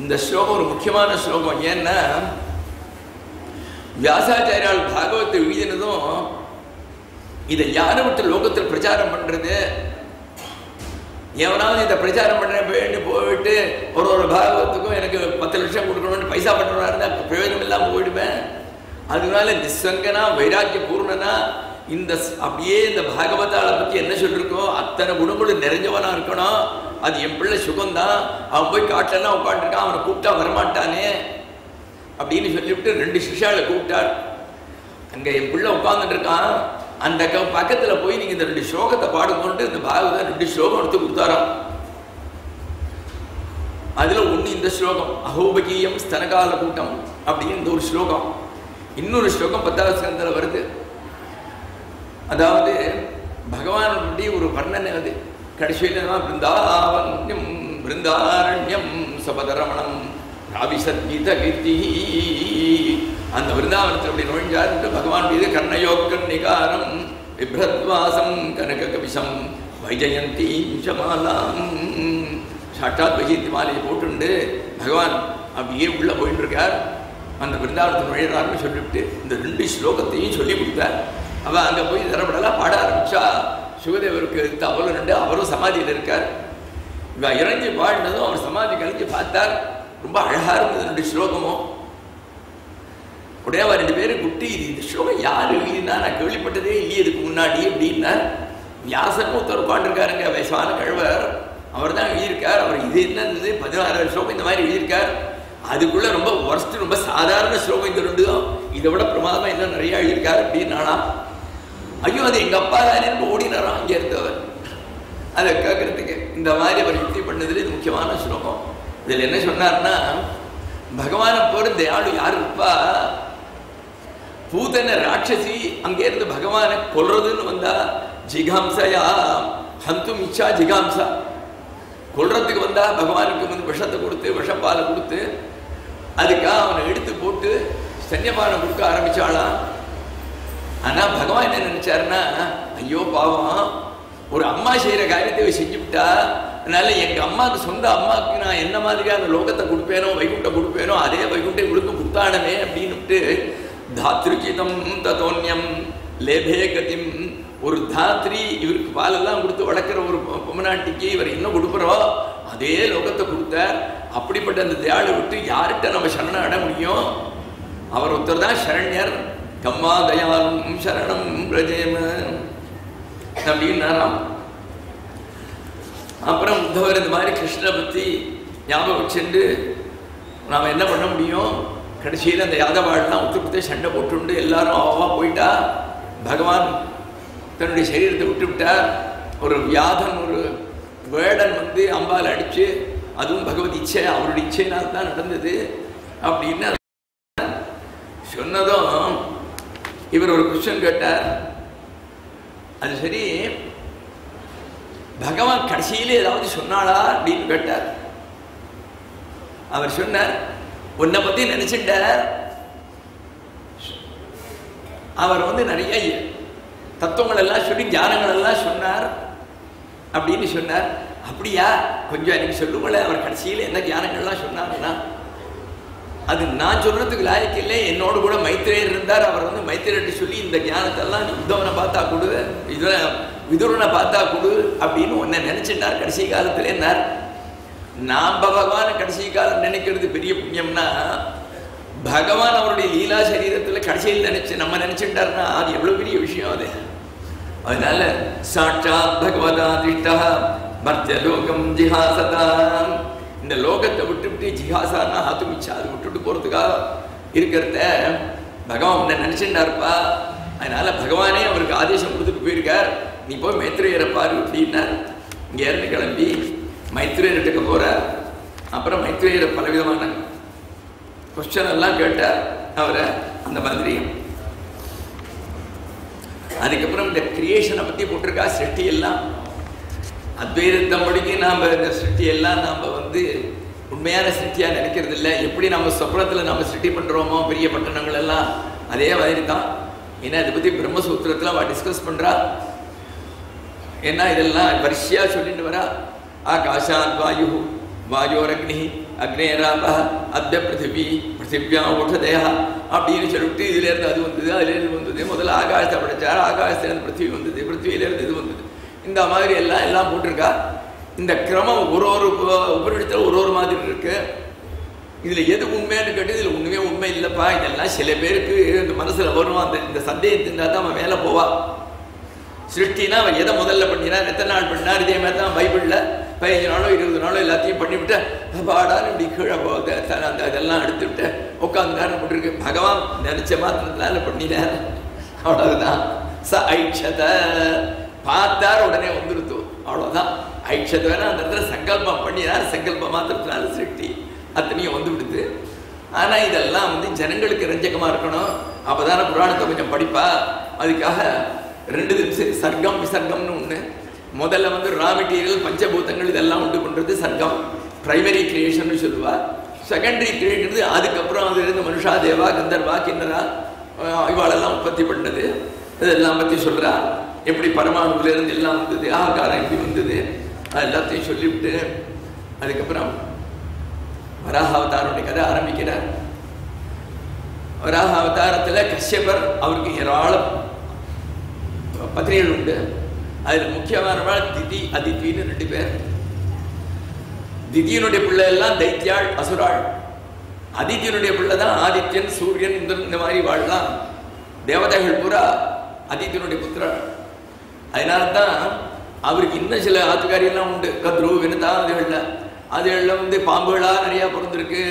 இந்த ஸ்லோகம் ஒரு முக்கியமான ஸ்லோகம். ஏன்னா வியாசாச்சாரியால் பாகவத்தை எழுதினதும் இதை யாரை விட்டு லோகத்தில் பிரச்சாரம் பண்ணுறது எவனாவது இதை பிரச்சாரம் பண்ண வேண்டி போயிட்டு ஒரு ஒரு பாகவத்துக்கும் எனக்கு பத்து லட்சம் கொடுக்கணும்னு பைசா பண்ணுறா இருந்தால் பிரயோஜனம் இல்லாமல் போயிடுவேன் அதனால நிசங்கனா வைராக்கிய பூர்ணனா இந்த ஸ்- அப்படியே இந்த பாகவதாளை பற்றி என்ன சொல்லியிருக்கோ அத்தனை குணங்களும் நிறைஞ்சவனாக இருக்கணும். அது என் பிள்ளை சுகம்தான். அவன் போய் காட்டிலலாம் உட்காந்துருக்கான் அவனை கூப்பிட்டா வரமாட்டானே. அப்படின்னு சொல்லிவிட்டு ரெண்டு சிஷாவை கூப்பிட்டார். அங்கே என் பிள்ளை உட்கார்ந்துட்டு இருக்கான் அந்த க பக்கத்தில் போய் நீங்கள் இந்த ரெண்டு ஸ்லோகத்தை பாடுக்கொண்டு இந்த பாகவதம் ரெண்டு ஸ்லோகம் எடுத்து கொடுத்தாராம். அதில் ஒன்று இந்த ஸ்லோகம் அகோபகீயம் ஸ்தனகால கூட்டம் அப்படின்னு இந்த ஒரு ஸ்லோகம் இன்னொரு ஸ்லோகம் பத்தாவது ஸ்கந்தத்தில் வருது. அதாவது பகவானுடைய ஒரு வர்ணனை அது. கடைசியில் பிருந்தாவன்யம் பிருந்தாரண்யம் சபதரமணம் ராவிசத்கீத கீர்த்தி. அந்த விருந்தாவனத்தில் அப்படி நுழைஞ்சார் பகவான் மீது கர்ணயோக்கன் நிகாரம் விப்ரத்வாசம் கனக கபிசம் வைஜயந்தி சமாலாம் சாட்டாத் வைஜயந்தி மாலையை போட்டுண்டு பகவான் அப்படியே உள்ளே போயிட்டு இருக்கார் அந்த பிருந்தாவனத்தில் நுழையிறாருன்னு சொல்லிவிட்டு இந்த ரெண்டு ஸ்லோகத்தையும் சொல்லி கொடுத்தார். அவள் அங்கே போய் தரப்படலாம் பாட ஆரம்பிச்சா. சுகதேவருக்கு அவரும் ரெண்டு அவரும் சமாதியில் இருக்கார். இவன் இறங்கி பாடினதும் அவர் சமாதி கழிஞ்சு பார்த்தார். ரொம்ப அழகாக இருந்தது ரெண்டு ஸ்லோகமும். உடனே அவர் ரெண்டு பேரும் குட்டி இது இந்த ஸ்லோகம் யார் எழுதினா? நான் கேள்விப்பட்டதே இல்லையே இதுக்கு முன்னாடி அப்படின்னார். வியாசன் ஒருத்தர் உட்காண்டிருக்காருங்க வயசான கழுவர். அவர் தான் எழுதியிருக்கார். அவர் இது என்ன இருந்தது பதினாறு ஸ்லோகம் இந்த மாதிரி எழுதியிருக்கார். அதுக்குள்ளே ரொம்ப ஒர்ஸ்ட் ரொம்ப சாதாரண ஸ்லோகம் இந்த ரெண்டு இதை விட பிரமாதமாக இன்னும் நிறையா எழுதியிருக்கார். அப்படின்னு நானா ஐயோ அது எங்க அப்பா தானே ஓடினாராம் அங்கே இருந்தவர். அதை கேட்கறதுக்கு இந்த மாதிரி அவர் யுக்தி பண்ணதுல இது முக்கியமான ஸ்லோகம். இதில் என்ன சொன்னார்னா பகவானை போற தயாளு யார் இருப்பா? பூதன ராட்சசி அங்கே இருந்து பகவானை கொல்றதுன்னு வந்தா ஜிகாம்சையா ஹந்தும் இச்சா ஜிகாம்சா. கொல்றதுக்கு வந்தா பகவானுக்கு வந்து விஷத்தை கொடுத்து விஷப்பாலை கொடுத்து அதுக்காக அவனை எடுத்து போட்டு சன்னியபானம் கொடுக்க ஆரம்பிச்சாளாம். ஆனா பகவான் என்ன நினைச்சாருன்னா ஐயோ பாவம் ஒரு அம்மா செய்யற காரியத்தை இவ செஞ்சுவிட்டா அதனால எங்க அம்மாவுக்கு சொந்த அம்மாவுக்கு நான் என்ன மாதிரியான லோகத்தை கொடுப்பேனோ வைகுண்டம் கொடுப்பேனோ அதே வைகுண்டம் இவளுக்கு கொடுத்தானமே அப்படின்னுட்டு தாத்ருகிதம் ததோன்யம் லேபே கதிம். ஒரு தாத்ரி இவருக்கு பாலெல்லாம் கொடுத்து வளர்க்குற ஒரு பொம்மநாட்டிக்கு இவர் என்ன கொடுக்குறோ அதே லோகத்தை கொடுத்தார். அப்படிப்பட்ட அந்த தியாளை விட்டு யார்கிட்ட நம்ம சரணம் அட முடியும்? அவர் ஒருத்தர் தான் சரண்யர். கம்மாதயாலும் சரணம் பிரஜேம. அப்படின்னாராம். அப்புறம் உத்தவர் இந்த மாதிரி கிருஷ்ணரை பற்றி ஞாபகம் வச்சுண்டு நாம் என்ன பண்ண முடியும்? கடைசியில் அந்த யாதவாள்லாம் ஒத்துக்கிட்டு சண்டை போட்டுண்டு எல்லாரும் அவ்வா போயிட்டா பகவான் தன்னுடைய சரீரத்தை விட்டு விட்டார் ஒரு வியாதன் ஒரு வேடன் வந்து அம்பால் அடித்து அதுவும் பகவத் இச்சை அவருடைய இச்சையினால் தான் நடந்தது. அப்படின்னு சொன்னதும் இவர் ஒரு கொஸ்டின் கேட்டார். அது சரி பகவான் கடைசியில் ஏதாவது சொன்னாளா அப்படின்னு கேட்டார். அவர் சொன்னார் உன்னை பற்றி நினைச்சிட்டார். அவர் வந்து நிறைய தத்துவங்கள் எல்லாம் சொல்லி ஞானங்கள் எல்லாம் சொன்னார் அப்படின்னு சொன்னார். அப்படியா? கொஞ்சம் எனக்கு சொல்லுங்களேன். அவர் கடைசியில் என்ன ஞானங்கள்லாம் சொன்னாருன்னா அது நான் சொல்றதுக்கு லாயக்கு இல்லை. என்னோட கூட மைத்திரேயர் இருந்தார். அவர் வந்து மைத்திரட்டு சொல்லி இந்த ஞானத்தெல்லாம் நீ உத்தவனை பார்த்தா கொடு. இதை விதுரனை பார்த்தா கொடு. அப்படின்னு உன்னை நினைச்சிட்டார். கடைசி காலத்துல என்னார் நாம் பகவான கடைசி காலம் நினைக்கிறது பெரிய புண்ணியம்னா பகவான் அவருடைய லீலா சரீரத்தில் கடைசியில் நினைச்சு நம்ம நினைச்சுட்டாருன்னா அது எவ்வளவு பெரிய விஷயம் அது. அதனால சாட்சாத் பகவதா திஷ்டா மர்த்திய லோகம் ஜிஹாசதாம். இந்த லோகத்தை விட்டுவிட்டு ஜிஹாசானா ஆத்துமிச்சா அது விட்டுட்டு போகிறதுக்காக இருக்கிறத பகவான் உன்னை நினைச்சுட்டாருப்பா அதனால பகவானே அவருக்கு ஆதேசம் கொடுத்துட்டு போயிருக்கார். நீ போய் மைத்ரேயரை பாரு அப்படின்னார். இங்க இருந்து கிளம்பி மைத்ரேயர்கிட்ட போகிறார் அப்புறம் மைத்ரேயரை பலவிதமான கொஸ்டன் எல்லாம் கேட்டார் அவரை அந்த மாதிரி. அதுக்கப்புறம் இந்த கிரியேஷனை பற்றி போட்டிருக்கா செட்டி எல்லாம் அத்வைதத்தம்படிக்கு நாம் இந்த சிருஷ்டியெல்லாம் நாம் வந்து உண்மையான சிருஷ்டியாக நினைக்கிறது இல்லை எப்படி நம்ம சொப்னத்தில் நம்ம சிருஷ்டி பண்ணுறோமோ பெரிய பட்டணங்கள் எல்லாம் அதே மாதிரி தான் ஏன்னா இதை பற்றி பிரம்மசூத்திரத்தில் அவள் டிஸ்கஸ் பண்ணுறா ஏன்னா இதெல்லாம் வரிசையாக சொல்லிட்டு வரா. ஆகாஷாத் வாயு வாயோரக்னி அக்னேராப அத்த பிருத்திவி பிருத்திவியா உடதேயா அப்படின்னு சொல்லிட்டு இதுலேருந்து அது வந்தது அதுலேருந்து வந்தது. முதல்ல ஆகாசத்தை படைச்சார்? ஆகாசத்துலேருந்து பிருத்திவி வந்தது பிருத்திவியிலேருந்து இது வந்தது. இந்த மாதிரி எல்லாம் எல்லாம் போட்டிருக்கா? இந்த கிரமம் ஒரு ஒரு உபரிடத்தில் ஒரு ஒரு மாதிரி இருக்கு. இதில் எது உண்மைன்னு கேட்டு இதில் ஒன்றுமே உண்மை இல்லைப்பா. இதெல்லாம் சில பேருக்கு இந்த மனசில் வரும். அந்த இந்த சந்தேகம் தான் அவன் மேலே போவான் சிருஷ்டினா அவன் எதை முதல்ல பண்ணினார் எத்தனை நாள் பண்ணார் இதே மாதிரி தான் பைபிளில் பதினஞ்சு நாளோ இருபது நாளோ எல்லாத்தையும் பண்ணிவிட்டு பாடான்னு இப்படி கீழே போகுது அந்த இதெல்லாம் எடுத்துவிட்டு உட்காந்து நேரம் போட்டிருக்கு. பகவான் நினச்ச மாத்திரத்தினால பண்ணினார் அவ்வளவுதான். ச ஐட்சத பார்த்தார் உடனே வந்துருத்து. அவ்வளோதான் ஐட்சத வேணா அந்த இடத்துல சங்கல்பம் பண்ணினார் சங்கல்ப மாத்திரத்தினால சிருஷ்டி. அத்தனையும் வந்து விடுது ஆனால் இதெல்லாம் வந்து ஜனங்களுக்கு ரஞ்சகமாக இருக்கணும். அப்பதானே புராணத்தை கொஞ்சம் படிப்பா. அதுக்காக ரெண்டு நிமிஷம் சர்க்கம் விசர்க்கம்னு ஒன்று முதல்ல வந்து ரா மெட்டீரியல் பஞ்சபூதங்கள் இதெல்லாம் உண்டு பண்ணுறது சர்க்கம். பிரைமரி கிரியேஷன் சொல்லுவா. செகண்டரி கிரியேஷன் அதுக்கப்புறம் அதுலேருந்து மனுஷா தேவா கந்தர்வா கிண்ணரா இவாளெல்லாம் உற்பத்தி பண்ணது. இதெல்லாம் பற்றி சொல்கிறா எப்படி பரமாணுலேருந்து எல்லாம் வந்தது? ஆகாரம் எப்படி வந்தது. அது எல்லாத்தையும் சொல்லிவிட்டு அதுக்கப்புறம் வராக அவதாரோடைய கதை ஆரம்பிக்கிறார். வராக அவதாரத்தில் கஷ்யபர் அவருக்கு ஏராளம் பத்திரிகைகள் உண்டு. அதில் முக்கியமானவள் திதி அதித்தின்னு ரெண்டு பேர். திதியனுடைய பிள்ளை எல்லாம் தைத்யாள் அசுராள். அதித்தியனுடைய பிள்ளை தான் ஆதித்யன் சூரியன் இந்த மாதிரி வாழலாம் தேவதைகள் பூரா அதித்தியனுடைய புத்திராள் அதனால தான் அவருக்கு இன்னும் சில ஆத்துக்காரியெல்லாம் உண்டு. கத்ரு வினதா அதுகளில் அதுகளில் வந்து பாம்புகளாக நிறையா பிறந்திருக்கு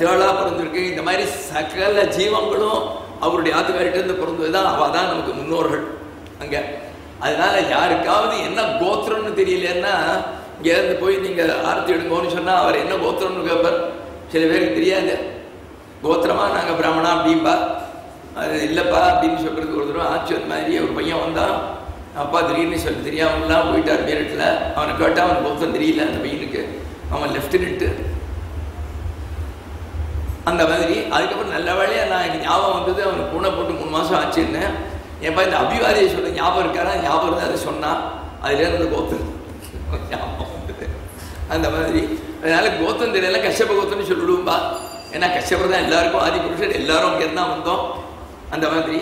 தேளாக பிறந்திருக்கு. இந்த மாதிரி சகல ஜீவங்களும் அவருடைய ஆத்துக்காரிட்டேருந்து பிறந்தது தான் அவள் தான் நமக்கு முன்னோர்கள் அங்கே. அதனால் யாருக்காவது என்ன கோத்திரம்னு தெரியலன்னா இங்கேருந்து போய் நீங்கள் ஆர்த்தி எடுங்கன்னு சொன்னால் அவர் என்ன கோத்திரம்னு கேட்பார் சில பேருக்கு தெரியாது. கோத்திரமாக நாங்கள் பிராமணா அப்படிம்பா. அது இல்லைப்பா அப்படின்னு சொல்கிறதுக்கு ஒரு தடவை ஆச்சு. அந்த மாதிரி ஒரு பையன் வந்தான். அப்பா திடீர்னு சொல்லி தெரியாமலாம் போயிட்டார் மேரட்டில் அவனை கேட்டால் அவன் பொருத்தம் தெரியல அந்த பையனுக்கு. அவன் லெஃப்டினெண்ட்டு அந்த மாதிரி அதுக்கப்புறம் நல்ல வேலையாக நான் எனக்கு ஞாபகம் வந்தது அவனுக்கு பூனை போட்டு மூணு மாதம் ஆச்சுன்னு. ஏன்ப்பா இந்த அபிவாதியை சொல்ல ஞாபகம் இருக்காரா ஞாபகம் தான் அதை சொன்னான் அதுலேருந்து கோத்தம் ஞாபகம் வந்தது. அந்த மாதிரி. அதனால் கோத்தம் தெரியல கஷ்டப்ப கோத்தம்னு சொல்லிவிடுவோம்பா ஏன்னா கஷ்யபர் தான் எல்லாருக்கும் ஆதி புருஷர் எல்லாரும் அங்கே தான் வந்தோம். அந்த மாதிரி.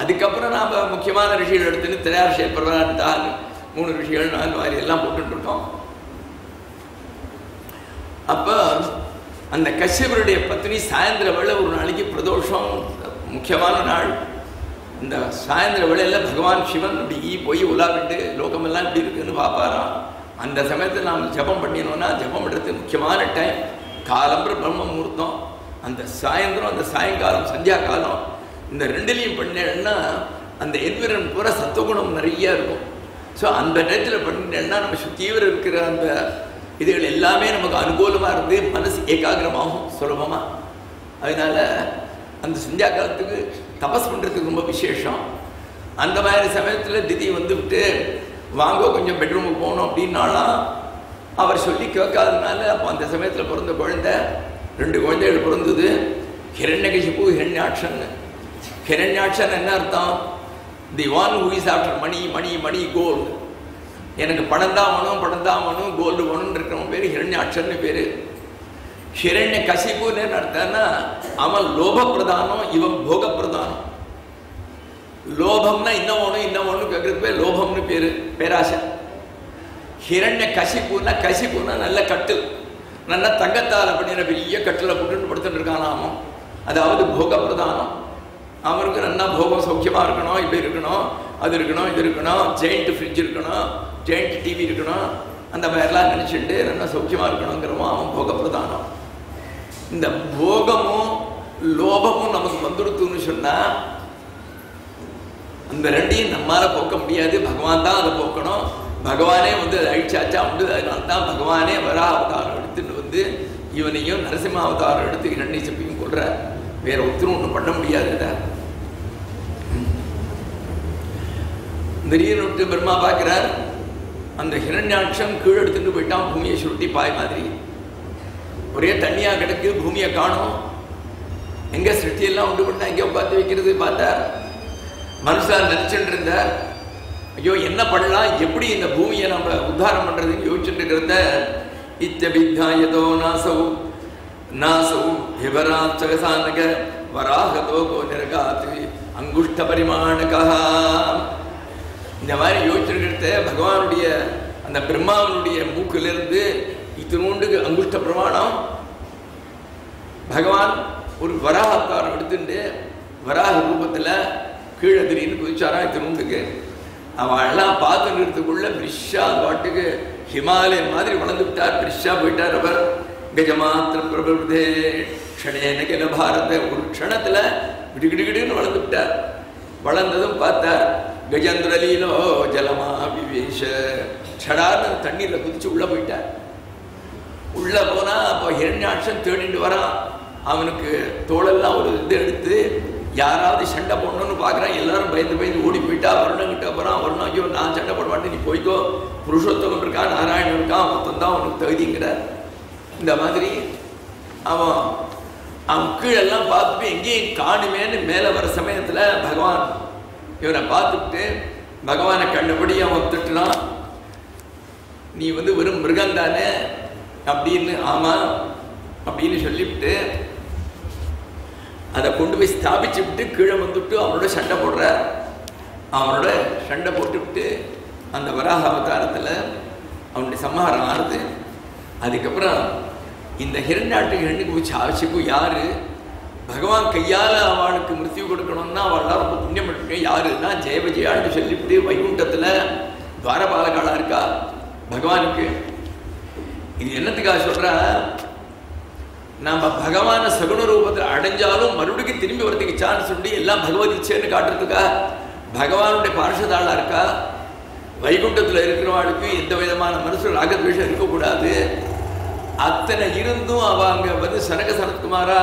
அதுக்கப்புறம் நாம் முக்கியமான ரிஷிகள் எடுத்துன்னு திரையார் பிரபலான் மூணு ரிஷிகள் அந்த மாதிரி எல்லாம் போட்டுட்டு அப்போ அந்த கஷ்யபருடைய பத்னி சாயந்தர வேளை ஒரு நாளைக்கு பிரதோஷம் முக்கியமான நாள். இந்த சாயந்தர வேளையில் பகவான் சிவன் இப்படி போய் உலாவிட்டு லோகமெல்லாம் இப்படி இருக்குன்னு பார்ப்பாராம். அந்த சமயத்தில் நாம் ஜபம் பண்ணினோம்னா ஜபம் பண்ணுறது முக்கியமான டைம் காலம்புற பிரம்ம முகூர்த்தம். அந்த சாயந்தரம் அந்த சாயங்காலம் சந்தியா காலம் இந்த ரெண்டுலேயும் பண்ணேன்னா அந்த என்விரன் பூரா சத்துவகுணம் நிறைய இருக்கும். ஸோ அந்த நேரத்தில் பண்ணிட்டேன்னா நம்ம தீவிரம் இருக்கிற அந்த இதுகள் எல்லாமே நமக்கு அனுகூலமாக இருந்து மனசு ஏகாகிரமாகும் சுலபமாக அதனால அந்த சந்தியா காலத்துக்கு தபஸ் பண்ணுறதுக்கு ரொம்ப விசேஷம். அந்த மாதிரி சமயத்தில் திதி வந்துவிட்டு வாங்க கொஞ்சம் பெட்ரூமுக்கு போகணும் அப்படின்னாலாம் அவர் சொல்லி கேட்காதனால அப்போ அந்த சமயத்தில் பிறந்த குழந்தை ரெண்டு குழந்தைகள் பிறந்தது. ஹிரண்யகசிப்பு ஹிரண்யாட்சன்னு. ஹிரண்யாட்சன் என்ன அர்த்தம்? The one who is after money money money gold எனக்கு பணம் தான் வேணும் பணம் தான் வேணும் கோல்டு வேணும்னு இருக்கிறவன் பேர் ஹிரண்யாட்சன்னு பேர். ஹிரண்ய கசிப்புன்னு அர்த்தம்னா அவன் லோப பிரதானம் இவன் போக பிரதானம் லோபம்னா இன்னும் ஒன்று இன்னும் ஒன்று கேட்குறது பேர் லோபம்னு பேர் பேராசை. ஹிரண்ய கசிப்புன்னா கசிப்புன்னா நல்ல கட்டில் நல்ல தங்கத்தால் பண்ணின பெரிய கட்டில் போட்டுட்டு படுத்துட்டு இருக்கான் அதாவது போக பிரதானம் அவருக்கு நல்லா போகம் சௌக்கியமாக இருக்கணும் இப்படி இருக்கணும் அது இருக்கணும் இது இருக்கணும் ஜெயிண்ட் ஃப்ரிட்ஜ் இருக்கணும் ஜெயிண்ட் டிவி இருக்கணும் அந்த மாதிரிலாம் நினச்சிட்டு நல்லா சௌக்கியமாக இருக்கணுங்கிறவன் அவன் போக பிரதானம் இந்த போகமும் லோபமும் நமக்கு வந்துடுத்துன்னு சொன்னால் அந்த ரெண்டையும் நம்மால் போக்க முடியாது. பகவான் தான் அதை போக்கணும். பகவானே வந்து அதை அழிச்சாச்சா? உண்டு. அதனால தான் பகவானே வரா அவதாரம் எடுத்துட்டு வந்து இவனையும் நரசிம்ம அவதாரம் எடுத்து இரண்டையும் செப்பியும் கொள்கிறார் வேற ஒருத்தரும் ஒன்றும் பண்ண முடியாது இதை திடீர்னு விட்டு பிரம்மா பார்க்கிறார். அந்த ஹிரண்யாட்சம் கீழே எடுத்துட்டு போயிட்டான் பூமியை சுருட்டி பாய் மாதிரி. ஒரே தண்ணியாக கிடக்கு பூமியை காணும். எங்கே சிருஷ்டியெல்லாம் உண்டு பண்ணா எங்கே உட்காந்து வைக்கிறது பார்த்தார். மனுஷார் நினச்சிட்டு இருந்தார் ஐயோ என்ன பண்ணலாம்? எப்படி இந்த பூமியை நம்ம உத்தாரம் பண்ணுறதுன்னு யோசிச்சுட்டு இருக்கிறத? இத்தபித்தாயதோ நாசவு. நாசவு விவராத் சகசானக வராகதோ கோஜரகாத்து அங்குஷ்ட பரிமாணகா இந்த மாதிரி யோசிச்சிருக்கிறத பகவானுடைய அந்த பிரம்மாவனுடைய மூக்கிலிருந்து இத்தினோண்டு அங்குஷ்ட பிரமாணம் பகவான் ஒரு வராக அவதாரம் எடுத்துட்டு வராக ரூபத்தில் கீழே திடீர்னு குதிச்சாரா இத்தினோண்டுக்கு. அவன் எல்லாம் பார்த்துக்கிறதுக்குள்ள பிரிஷா பாட்டுக்கு ஹிமாலயன் மாதிரி வளர்ந்து விட்டார் பிரிஷா போயிட்டார் அவர். கஜமாத்திர பிரபுதே க்ஷணேன கில பாரத. ஒரு க்ஷணத்தில் விடுகிடுகிடுன்னு வளர்ந்து விட்டார் வளர்ந்ததும் பார்த்தார் கஜேந்திரலீலோ ஜலமா விவேஷ. சடார்னு தண்ணீரில் குதிச்சு உள்ளே போயிட்டார். உள்ளே போனால் அப்போ ஹிரண்யாட்சன் தேடிட்டு வரான். அவனுக்கு தோளெல்லாம் ஒரு இது எடுத்து யாராவது சண்டை போடணும்னு பார்க்குறான். எல்லாரும் பயந்து பயந்து ஓடி போயிட்டா வருணங்கிட்ட போகிறான் வருணம் ஐயோ நான் சண்டை போட மாட்டேன் நீ போய்க்கோ. புருஷோத்தமன் இருக்கான் நாராயணன் இருக்கான் மொத்தம் தான் அவனுக்கு தகுதிங்கிறார். இந்த மாதிரி அவன் அவன் கீழெல்லாம் பார்த்துட்டு எங்கேயும் காணுமேன்னு மேலே வர சமயத்தில் பகவான் இவனை பார்த்துட்டு பகவானை கண்டபடி அவன் திட்டுனான் நீ வந்து வெறும் மிருகம் தானே அப்படின்னு ஆமாம் அப்படின்னு சொல்லிவிட்டு அதை கொண்டு போய் ஸ்தாபிச்சு விட்டு கீழே வந்துவிட்டு அவனோட சண்டை போடுற. அவனோட சண்டை போட்டுவிட்டு அந்த வராக அவதாரத்தில் அவனுடைய சம்ஹாரம் ஆறுது அதுக்கப்புறம் இந்த ஹிரண்யாட்டு ஹிரண்டுக்கு வச்சு ஆவசியப்பு யார்? பகவான் கையால் அவளுக்கு மிருத்தியு கொடுக்கணும்னா அவள்லாம் ரொம்ப புண்ணியம் பண்ணிருக்கேன் யாருன்னா ஜெயவிஜயான்னு சொல்லிவிட்டு வைகுண்டத்தில் துவாரபாலகாலாக இருக்கா? பகவானுக்கு. இது என்னத்துக்காக சொல்கிறா நம்ம பகவானை சகுன ரூபத்தில் அடைஞ்சாலும் மறுபடியும் திரும்பி வரதுக்கு சான்ஸ் உண்டு. எல்லாம் பகவதிச்சேன்னு காட்டுறதுக்கா? பகவானுடைய பார்ஷதாளாக இருக்கா? வைகுண்டத்தில் இருக்கிறவாளுக்கு எந்த விதமான மனசு ராகத்வேஷம் இருக்கக்கூடாது. அத்தனை இருந்தும் அவங்க அங்கே வந்து சனக சனத்குமாரா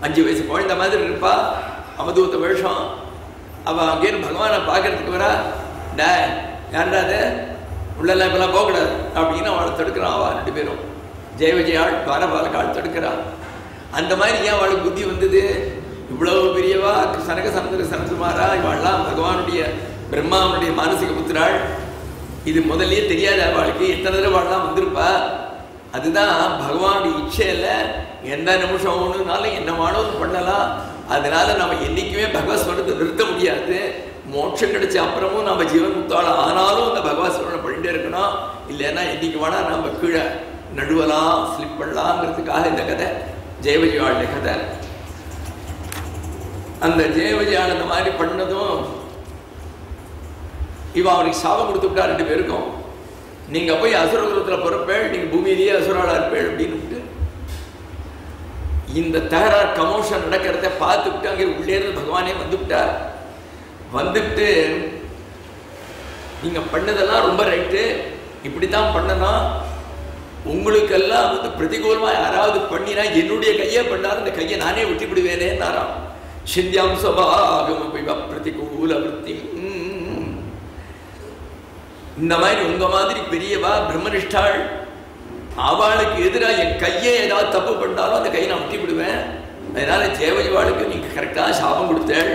அஞ்சு வயசு குழந்த மாதிரி இருப்பா. அவதூத்த வருஷம் அவள் அங்கேருந்து பகவானை பார்க்கறதுக்கு வரா. டே யாருடா அது? உள்ளெல்லாம் இப்பெல்லாம் போகக்கூடாது. அப்படின்னு அவளை தடுக்கிறான் அவள் ரெண்டு பேரும். ஜெய விஜயாள் துவாரபாலகாள் தடுக்கிறான் அந்த மாதிரி ஏன் அவளுக்கு புத்தி வந்தது? இவ்வளவு பெரியவா சனக சமுதிர சனசுமாரா இவாள்லாம் பகவானுடைய பிரம்மாவனுடைய மானசிக புத்திராள். இது முதல்லயே தெரியாத அவளுக்கு எத்தனை தடவை அவள்லாம் வந்திருப்பா? அதுதான் பகவானுடைய இச்சையில் எந்த நிமிஷம் ஒன்றுனாலும் என்ன வேணும் பண்ணலாம். அதனால நம்ம என்றைக்குமே பகவத் ஸ்வரத்தை நிறுத்த முடியாது. மோட்சம் கிடைச்ச அப்புறமும் நம்ம ஜீவன் முத்தாள ஆனாலும் அந்த பகவத் ஸ்வரணை பண்ணிட்டே இருக்கணும். இல்லைன்னா என்னைக்கு வேணால் நம்ம கீழே நடுவலாம் ஸ்லிப் பண்ணலாங்கிறதுக்காக இந்த கதை ஜெயவிஜயாளுடைய கதை. அந்த ஜெயவிஜயாள் அந்த மாதிரி பண்ணதும் இவன் அவனுக்கு சாபம் கொடுத்து விட்டா ரெண்டு பேருக்கும். நீங்க போய் அசுரகுலத்தில் பிறப்பேள் நீங்க பூமியிலேயே அசுராளா இருப்பேள் அப்படின்னு இந்த தகராறு கமோஷன் நடக்கிறத பார்த்துக்கிட்டு அங்கே உள்ளே இருந்து பகவானே வந்துவிட்டார் வந்துவிட்டு நீங்க பண்ணதெல்லாம் ரொம்ப ரைட்டு இப்படித்தான் பண்ணணும் உங்களுக்கெல்லாம் வந்து பிரதிகூலமாக யாராவது பண்ணினா என்னுடைய கையை பண்ணாரு இந்த கையை நானே விட்டு நாராம் சிந்தியாம் சபாகம் பிரதிகூல விற்பி இந்த மாதிரி உங்க மாதிரி பெரியவா பிரம்மனிஷ்டாள் அவளுக்கு எதிராக என் கையை ஏதாவது தப்பு பண்ணாலும் அந்த கையை நான் முட்டி விடுவேன் அதனால ஜேவஜிவாளுக்கு நீங்கள் கரெக்டாக சாபம் கொடுத்தேள்.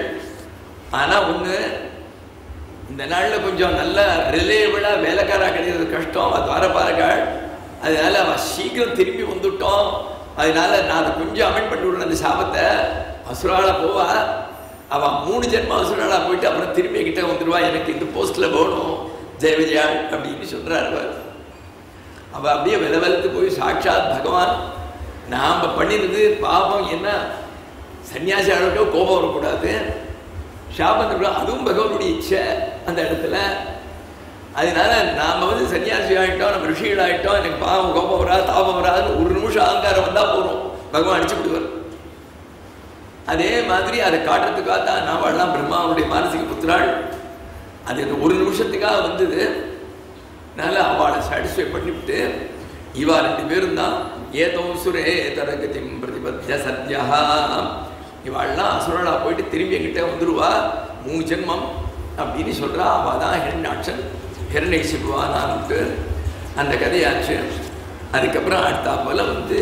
ஆனா ஒண்ணு இந்த நாளில் கொஞ்சம் நல்ல ரிலேபிளாக வேலைக்காராக கிடைக்கிறது கஷ்டம். அவ துவாரபாலகாள் அதனால அவ சீக்கிரம் திரும்பி வந்துட்டோம். அதனால நான் அதை கொஞ்சம் அமெண்ட் பண்ணி விடுறேன் அந்த சாபத்தை. அசுரால போவா. அவன் மூணு ஜென்ம அசுராளா போயிட்டு அப்புறம் திரும்பி கிட்ட வந்துடுவா எனக்கு இந்த போஸ்ட்ல போகணும் ஜெய அப்படின்னு சொல்கிறார் அவர். அவ அப்படியே விதவெலத்து போய் சாட்சாத் பகவான் நாம் பண்ணினது பாபம் என்ன? சன்னியாசி ஆளுக்கோ கோபம் வரக்கூடாது. ஷாபம் இருக்கக்கூடாது. அதுவும் பகவானுடைய இச்சை அந்த இடத்துல. அதனால நாம் வந்து சன்னியாசி ஆகிட்டோம் நம்ம ரிஷிகள் ஆகிட்டோம் எனக்கு பாவம் கோபம் வரா தாபம் வராதுன்னு ஒரு நிமிஷம் அகங்காரம் வந்தால் போகிறோம் பகவான் அடிச்சு விடுவார் அதே மாதிரி அதை காட்டுறதுக்காக தான் நாம் எல்லாம் பிரம்மாவுடைய மானசிக புத்திராள் அது இந்த ஒரு நிமிஷத்துக்காக வந்தது. நல்லா அவளை சாட்டிஸ்ஃபை பண்ணிவிட்டு இவா ரெண்டு பேரும் தான் ஏதோ சுரே தரகதிம் பிரதிபத்திய சத்யா. இவாள்லாம் அசுரலா போயிட்டு திரும்பி என்கிட்ட வந்துடுவா மூ ஜென்மம் அப்படின்னு சொல்கிறா அவள் தான் ஹிரண்யாட்சன் ஹிரண்யசிபுவானான்ட்டு அந்த கதையாச்சு. அதுக்கப்புறம் அடுத்தாப்போல வந்து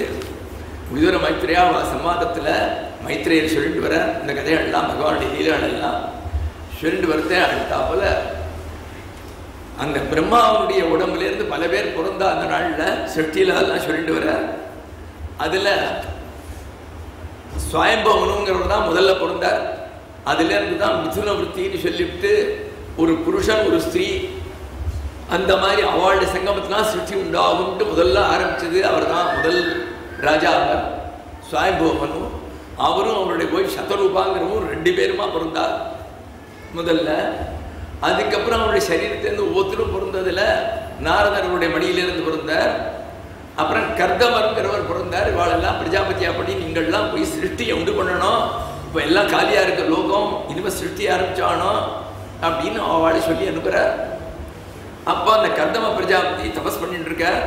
விதுர மைத்ரேயா அவள் சம்வாதத்தில் மைத்ரேயர் சொல்லிட்டு வர இந்த கதைகள்லாம் பகவானுடைய லீலைகள் எல்லாம் சொல்லிட்டு வரதே அடுத்தாப்புல அந்த பிரம்மாவுடைய உடம்புல இருந்து பல பேர் பிறந்தா அந்த நாள்ல சிருஷ்டியில அதெல்லாம் சொல்லிட்டு வர அதுல சுவயம்பவனுங்கிறவர் தான் முதல்ல பிறந்தார். அதுல இருந்து தான் மிதுன விற்த்தின்னு சொல்லிவிட்டு ஒரு புருஷன் ஒரு ஸ்திரீ அந்த மாதிரி அவளுடைய சங்கமத்திலாம் சிருஷ்டி உண்டாகும்ட்டு முதல்ல ஆரம்பிச்சது அவர் தான் முதல் ராஜா அவர் சுவயம்பவனு அவரும் அவருடைய போய் சதரூபாங்கிறவும் ரெண்டு பேருமா பிறந்தார். முதல்ல அதுக்கப்புறம் அவருடைய சரீரத்திலேருந்து ஒவ்வொருத்தரும் பிறந்ததுல நாரதருடைய மடியிலிருந்து பிறந்தார் அப்புறம் கர்தமர்ங்கிறவர் பிறந்தார் இவாளெல்லாம் பிரஜாபதி அப்படி நீங்கள்லாம் போய் சிருஷ்டியை உண்டு பண்ணணும். இப்போ எல்லாம் காலியாக இருக்க லோகம் இனிமேல் சிருஷ்டி ஆரம்பிச்சானோ அப்படின்னு அவளை சொல்லி அனுப்புகிறார் அப்போ அந்த கர்தம பிரஜாபதி தபஸ் பண்ணிட்டு இருக்கார்.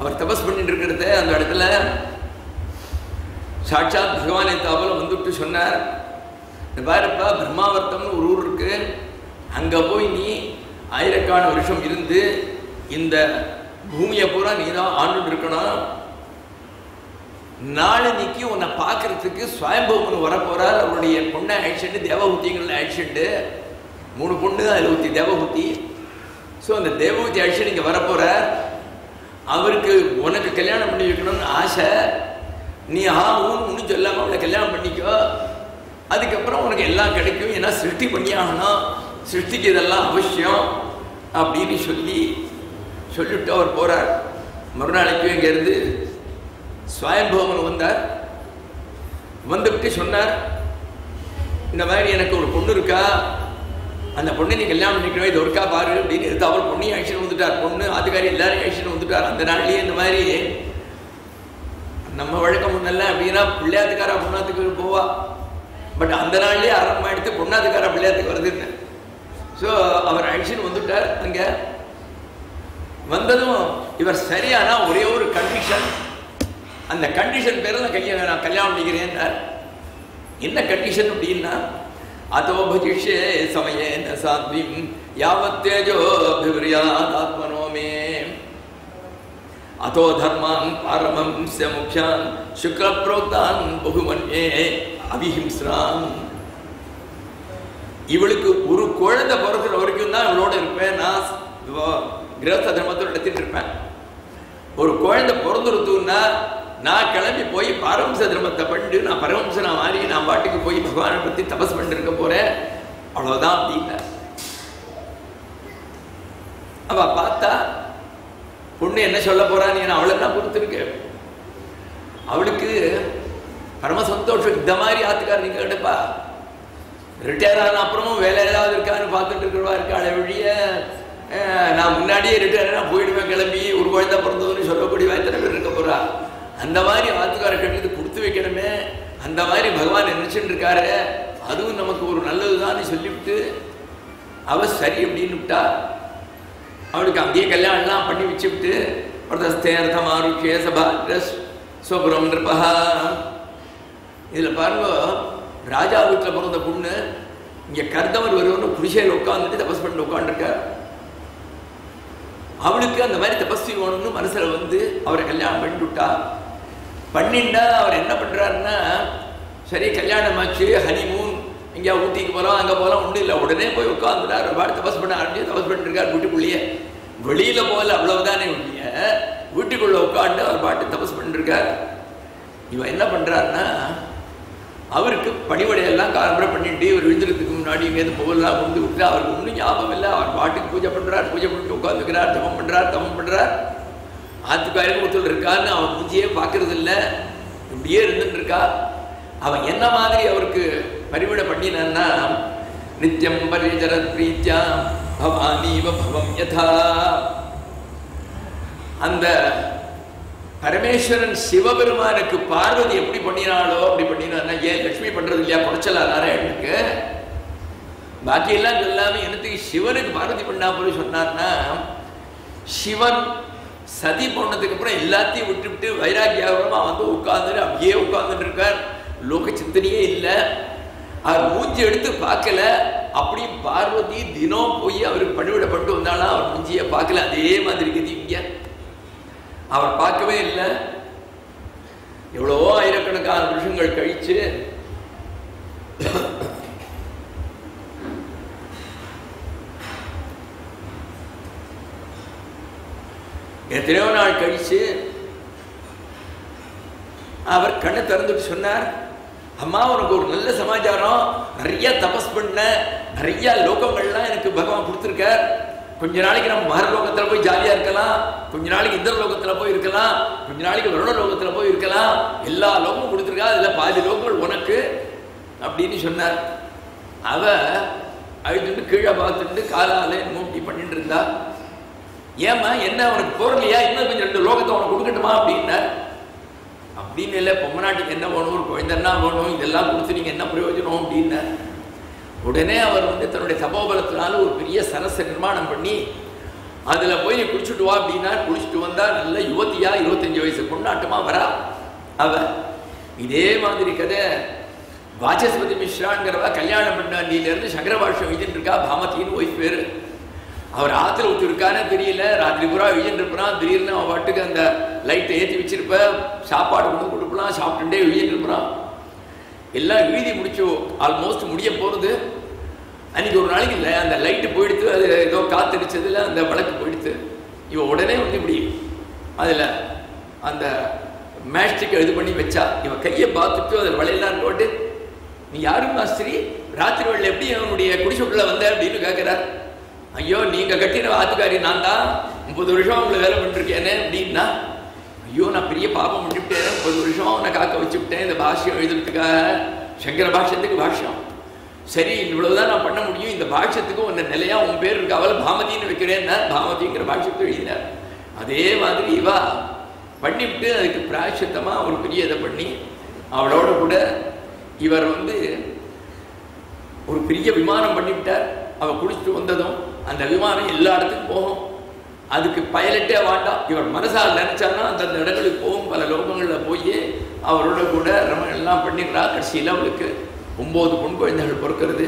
அவர் தபஸ் பண்ணிட்டு இருக்கிறத அந்த இடத்துல சாட்சாத் பகவானை தாவல வந்துட்டு சொன்னார். பாருப்பா பிரம்மாவர்த்தம்னு ஒரு ஊர் இருக்கு. அங்கே போய் நீ ஆயிரக்கான வருஷம் இருந்து இந்த பூமியை பூரா நீ தான் ஆண்டு இருக்கணும் நாளன்னைக்கு உன்னை பார்க்கறதுக்கு சுவயம்பவன் வரப்போறார் அவருடைய பொண்ணை ஆக்சிடென்ட் தேவஹூத்திகள் ஆக்சிடென்ட் மூணு பொண்ணு தான் அதில் ஊற்றி தேவஹூத்தி ஸோ அந்த தேவஹூத்தி ஆக்சிடென்ட் இங்கே வரப்போறார். அவருக்கு உனக்கு கல்யாணம் பண்ணி வைக்கணும்னு ஆசை. நீ ஆ ஊன்னு ஒன்றும் சொல்லாமல் அவனை கல்யாணம் பண்ணிக்கோ. அதுக்கப்புறம் உனக்கு எல்லாம் கிடைக்கும். ஏன்னா சிருஷ்டி பண்ணியாகணும். சிருஷ்டிக்கு இதெல்லாம் அவசியம் அப்படின்னு சொல்லி சொல்லிவிட்டு அவர் போகிறார் மறுநாளைக்கு இங்கேருந்து சுவயம்பவன் வந்தார். வந்துவிட்டு சொன்னார் இந்த மாதிரி எனக்கு ஒரு பொண்ணு இருக்கா? அந்த பொண்ணை நீ கல்யாணம் பண்ணிக்கணும்? இது ஒருக்கா பாரு அப்படின்னு எடுத்து அவர் பொண்ணையும் ஆக்ஷன் வந்துட்டார். பொண்ணு அதுக்காரி எல்லாரும் ஆக்ஷன் வந்துட்டார். அந்த நாள்லேயே இந்த மாதிரி நம்ம வழக்கம் முன்னெல்லாம் அப்படின்னா பிள்ளையாத்துக்காரா பொண்ணாத்துக்கு போவா. பட் அந்த நாள்லயே ஆரம்பம் எடுத்து பொண்ணாதுக்கார பிள்ளையாத்துக்கு வருதுன்னு ஸோ அவர் ஆக்ஷன் வந்துட்டார். அங்க வந்ததும் இவர் சரியானா ஒரே ஒரு கண்டிஷன் அந்த கண்டிஷன் பேரில் நான் கையை நான் கல்யாணம் பண்ணிக்கிறேன்னார் என்ன கண்டிஷன் அப்படின்னா அதோ பஜிஷ்யே சமயேன சாத்விம் யாவத் அபிவிரியாத் ஆத்மனோமே அதோ தர்மான் பாரமம் முக்கியான் சுக்ல புரோக்தான் பகுமன்யே அவிஹிம்ஸ்ராம் இவளுக்கு ஒரு குழந்தை பிறக்கிற வரைக்கும் தான் இவளோட இருப்பேன். நான் இவ- கிரகஸ்த தர்மத்தோட நடத்திட்டு இருப்பேன். ஒரு குழந்தை பிறந்துருத்துன்னா நான் கிளம்பி போய் பரமம்ச தர்மத்தை பண்ணிட்டு நான் பரமம்சனா மாறி நான் பாட்டுக்கு போய் பகவானை பற்றி தபஸ் பண்ணிட்டு இருக்க போகிறேன் அவ்வளோதான் அப்படின்னா அவ பார்த்தா பொண்ணு என்ன சொல்ல போறான்னு நான் அவளை தான் கொடுத்துருக்கு அவளுக்கு பரம சந்தோஷம். இந்த மாதிரி ஆத்துக்கார நீங்க கேட்டப்பா. ரிட்டையர் ஆன அப்புறமும் வேலை ஏதாவது இருக்கான்னு பார்த்துட்டு இருக்கிறவா இருக்காள் வழிய நான் முன்னாடியே ரிட்டையர் போயிடுவேன் கிளம்பி ஒரு குழந்தை பிறந்ததுன்னு சொல்லக்கூடிய எத்தனை பேர் இருக்க போறா? அந்த மாதிரி ஆத்துக்கார கட்டுறது கொடுத்து வைக்கணுமே. அந்த மாதிரி பகவான் நினைச்சுட்டு இருக்காரு. அதுவும் நமக்கு ஒரு நல்லதுதான்னு சொல்லிவிட்டு அவ சரி அப்படின்னு விட்டா அவனுக்கு அங்கேயே கல்யாணம்லாம் பண்ணி வச்சுவிட்டு பிரதஸ்தேர்த்தம் ஆருக்கிய சபாட்ரஸ் சோபுரம் நிருபா இதில் பாருங்க ராஜா வீட்டில் பிறந்த பொண்ணு இங்கே கர்தவர் ஒருவன் குடிசையில் உட்காந்துட்டு தபஸ் பண்ணி உட்காந்துருக்கார் அவளுக்கு அந்த மாதிரி தபஸ்வி வேணும்னு மனசில் வந்து அவரை கல்யாணம் பண்ணி விட்டா. பண்ணிண்டா அவர் என்ன பண்ணுறாருன்னா சரி கல்யாணம் ஆச்சு ஹனிமூன் இங்கே ஊட்டிக்கு போகலாம் அங்கே போகலாம் ஒன்றும் இல்லை. உடனே போய் உட்காந்துட்டார் ஒரு பாட்டு தபஸ் பண்ண ஆரம்பிச்சு தபஸ் பண்ணிருக்கார் வீட்டுக்குள்ளேயே வெளியில் போகல அவ்வளவுதானே ஒழிய வீட்டுக்குள்ளே உட்காந்து அவர் பாட்டு தபஸ் பண்ணிருக்கார் இவன் என்ன பண்ணுறாருன்னா அவருக்கு பணிவடையெல்லாம் காலம்பரை பண்ணிட்டு இவர் விழுந்துறதுக்கு முன்னாடி இங்கேருந்து புகழெல்லாம் கொண்டு விட்டு அவருக்கு ஒன்றும் ஞாபகம் இல்லை. அவர் பாட்டுக்கு பூஜை பண்ணுறார் பூஜை பண்ணிட்டு உட்காந்துக்கிறார் தமம் பண்ணுறார் தமம் பண்ணுறார் ஆத்துக்காரங்க ஒருத்தர் இருக்கான்னு அவன் மூஞ்சியே பார்க்கறது இல்ல இப்படியே இருந்துட்டு இருக்கா. அவன் என்ன மாதிரி அவருக்கு பரிவிட பண்ணினான்னா நித்தியம் பரிஜரத் பிரீத்தியா பவானீவ பவம் யதா அந்த பரமேஸ்வரன் சிவபெருமானுக்கு பார்வதி எப்படி பண்ணினாளோ அப்படி பண்ணினான்னா ஏன் லட்சுமி பண்றது இல்லையா குறைச்சலா நாராயணனுக்கு பாக்கி எல்லாம் எல்லாமே என்னத்துக்கு சிவனுக்கு பார்வதி பண்ணா போய் சொன்னார்னா சிவன் சதி போனதுக்கு அப்புறம் எல்லாத்தையும் விட்டுவிட்டு வைராக்கியாபுரமா வந்து உட்கார்ந்துட்டு அப்படியே உட்கார்ந்துட்டு இருக்கார் லோக சிந்தனையே இல்லை அவர் மூஞ்சி எடுத்து பார்க்கல. அப்படி பார்வதி தினம் போய் அவருக்கு பணிவிடப்பட்டு வந்தாலும் அவர் மூஞ்சியை பார்க்கல. அதே மாதிரி இருக்குது இங்க. அவர் பார்க்கவே இல்லை. எவ்வளவோ ஆயிரக்கணக்கான வருஷங்கள் கழிச்சு எத்தனையோ நாள் கழிச்சு அவர் கண்ணை திறந்துட்டு சொன்னார் அம்மா உனக்கு ஒரு நல்ல சமாச்சாரம். நிறைய தபஸ் பண்ண நிறைய லோகங்கள்லாம் எனக்கு பகவான் கொடுத்துருக்கார். கொஞ்ச நாளைக்கு நம்ம மகர்லோகத்தில் போய் ஜாலியாக இருக்கலாம். கொஞ்ச நாளைக்கு இந்திர லோகத்தில் போய் இருக்கலாம். கொஞ்ச நாளைக்கு வருண லோகத்தில் போய் இருக்கலாம். எல்லா லோகமும் கொடுத்துருக்கா. அதில் பாதி லோகங்கள் உனக்கு அப்படின்னு சொன்னார். அவ அழுதுட்டு கீழே பார்த்துட்டு காலாலே மூட்டி பண்ணிட்டு இருந்தா. ஏமா என்ன உனக்கு போறலையா? இன்னும் கொஞ்சம் ரெண்டு லோகத்தை உனக்கு கொடுக்கட்டுமா? அப்படின்னார். அப்படின்னு இல்லை பொம்மநாட்டுக்கு என்ன வேணும் ஒரு குழந்தைன்னா வேணும் இதெல்லாம் கொடுத்து நீங்கள் என்ன பிரயோஜனம் அப்படின்னார் உடனே அவர் வந்து தன்னுடைய தபோபலத்தினால ஒரு பெரிய சரசை நிர்மாணம் பண்ணி அதில் போய் நீ குளிச்சுட்டு வா அப்படின்னா குளிச்சுட்டு வந்தால் நல்ல யுவதியா இருபத்தஞ்சி வயசு கொண்டாட்டமாக வரா அவ. இதே மாதிரி கதை. வாச்சஸ்பதி மிஸ்ராங்கிறவ கல்யாணம் பண்ணாண்டியிலேருந்து சங்கரபாஷம் எழுதிட்டு இருக்கா பாமத்தின்னு ஒய்ஃப் பேர். அவர் ஆத்துல ஒருத்தர் தெரியல. ராத்திரி பூரா எழுதிட்டு திடீர்னு அவன் பாட்டுக்கு அந்த லைட்டை ஏற்றி வச்சிருப்ப. சாப்பாடு கொண்டு கொடுப்பலாம் சாப்பிட்டுட்டே எழுதிட்டு எல்லாம் எழுதி முடிச்சு ஆல்மோஸ்ட் முடிய போகிறது அன்னைக்கு ஒரு நாளைக்கு இல்லை. அந்த லைட்டு போயிடுத்து அது ஏதோ காத்தடிச்சதுல அந்த விளக்கு போயிடுத்து. இவன் உடனே வந்து இப்படி அதில் அந்த மேஸ்டிக்கை இது பண்ணி வச்சா. இவன் கையை பார்த்துட்டு அதில் வளையலான்னு போட்டு நீ யாரும் மாஸ்திரி ராத்திரி வேலையில் எப்படி அவனுடைய குடிசைக்குள்ள வந்த? அப்படின்னு கேட்குறார் ஐயோ நீங்க கட்டின வாத்துக்காரி நான் தான். முப்பது வருஷம் உங்களை வேலை பண்ணிருக்கேனே. அப்படின்னா ஐயோ நான் பெரிய பாபம் பண்ணிவிட்டேன். முப்பது வருஷம் உன்னை காக்க வச்சுவிட்டேன். இந்த பாஷ்யம் எழுதுறதுக்காக சங்கர பாஷ்யத்துக்கு பாஷ்யம். சரி இவ்வளவுதான் நான் பண்ண முடியும். இந்த பாஷ்யத்துக்கு உன்னை நிலையா உன் பேர் இருக்கு. அவளை பாமதின்னு வைக்கிறேன்னா பாமதிங்கிற பாஷ்யத்தை எழுதினார். அதே மாதிரி இவா பண்ணிவிட்டு அதுக்கு பிராயசித்தமா ஒரு பெரிய இதை பண்ணி அவளோட கூட இவர் வந்து ஒரு பெரிய விமானம் பண்ணிவிட்டார். அவள் குடிச்சிட்டு வந்ததும் அந்த விமானம் எல்லா இடத்துக்கும் போகும் அதுக்கு பைலட்டே வேண்டாம் இவர் மனசால் நினைச்சாருன்னா அந்தந்த இடங்களுக்கு போகும் பல லோகங்களில் போய் அவரோட கூட ரம எல்லாம் பண்ணிடுறா கடைசியில் அவளுக்கு ஒன்பது பொன் குழந்தைகள் பிறக்கிறது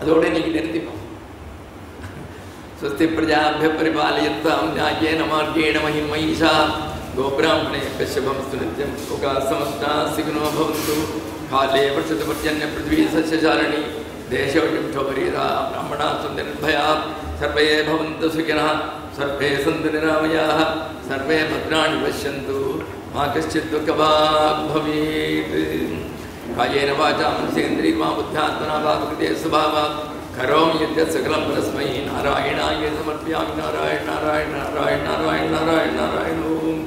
அதோட இன்னைக்கு நிறுத்திப்போம் स्वस्ति प्रजाभ्य परिपालयन्तां न्याय्येन मार्गेण महिं महिषा गोब्राह्मणेभ्य शुभमस्तु नित्यं लोकाः समस्ताः सुखिनो भवन्तु काले वर्षतपर्जन्य पृथ्वी सस्यचारिणी शोभरीता ब्राह्मणाः निर्भयाः सर्वे भवन्तु सुखिनः, सर्वे सन्तु निरामयाः, सर्वे भद्राणि पश्यन्तु, मा कश्चित् दुःखभाग् भवेत् कायेन वाचा मनसेन्द्रियर्वा बुद्ध्यात्मना भावकृते स्वभावात् करोमि यद्यत् सकलं परस्मै, नारायणाय समर्पयामि नारायण नारायण नारायण नारायण नारायण नारायण ॐ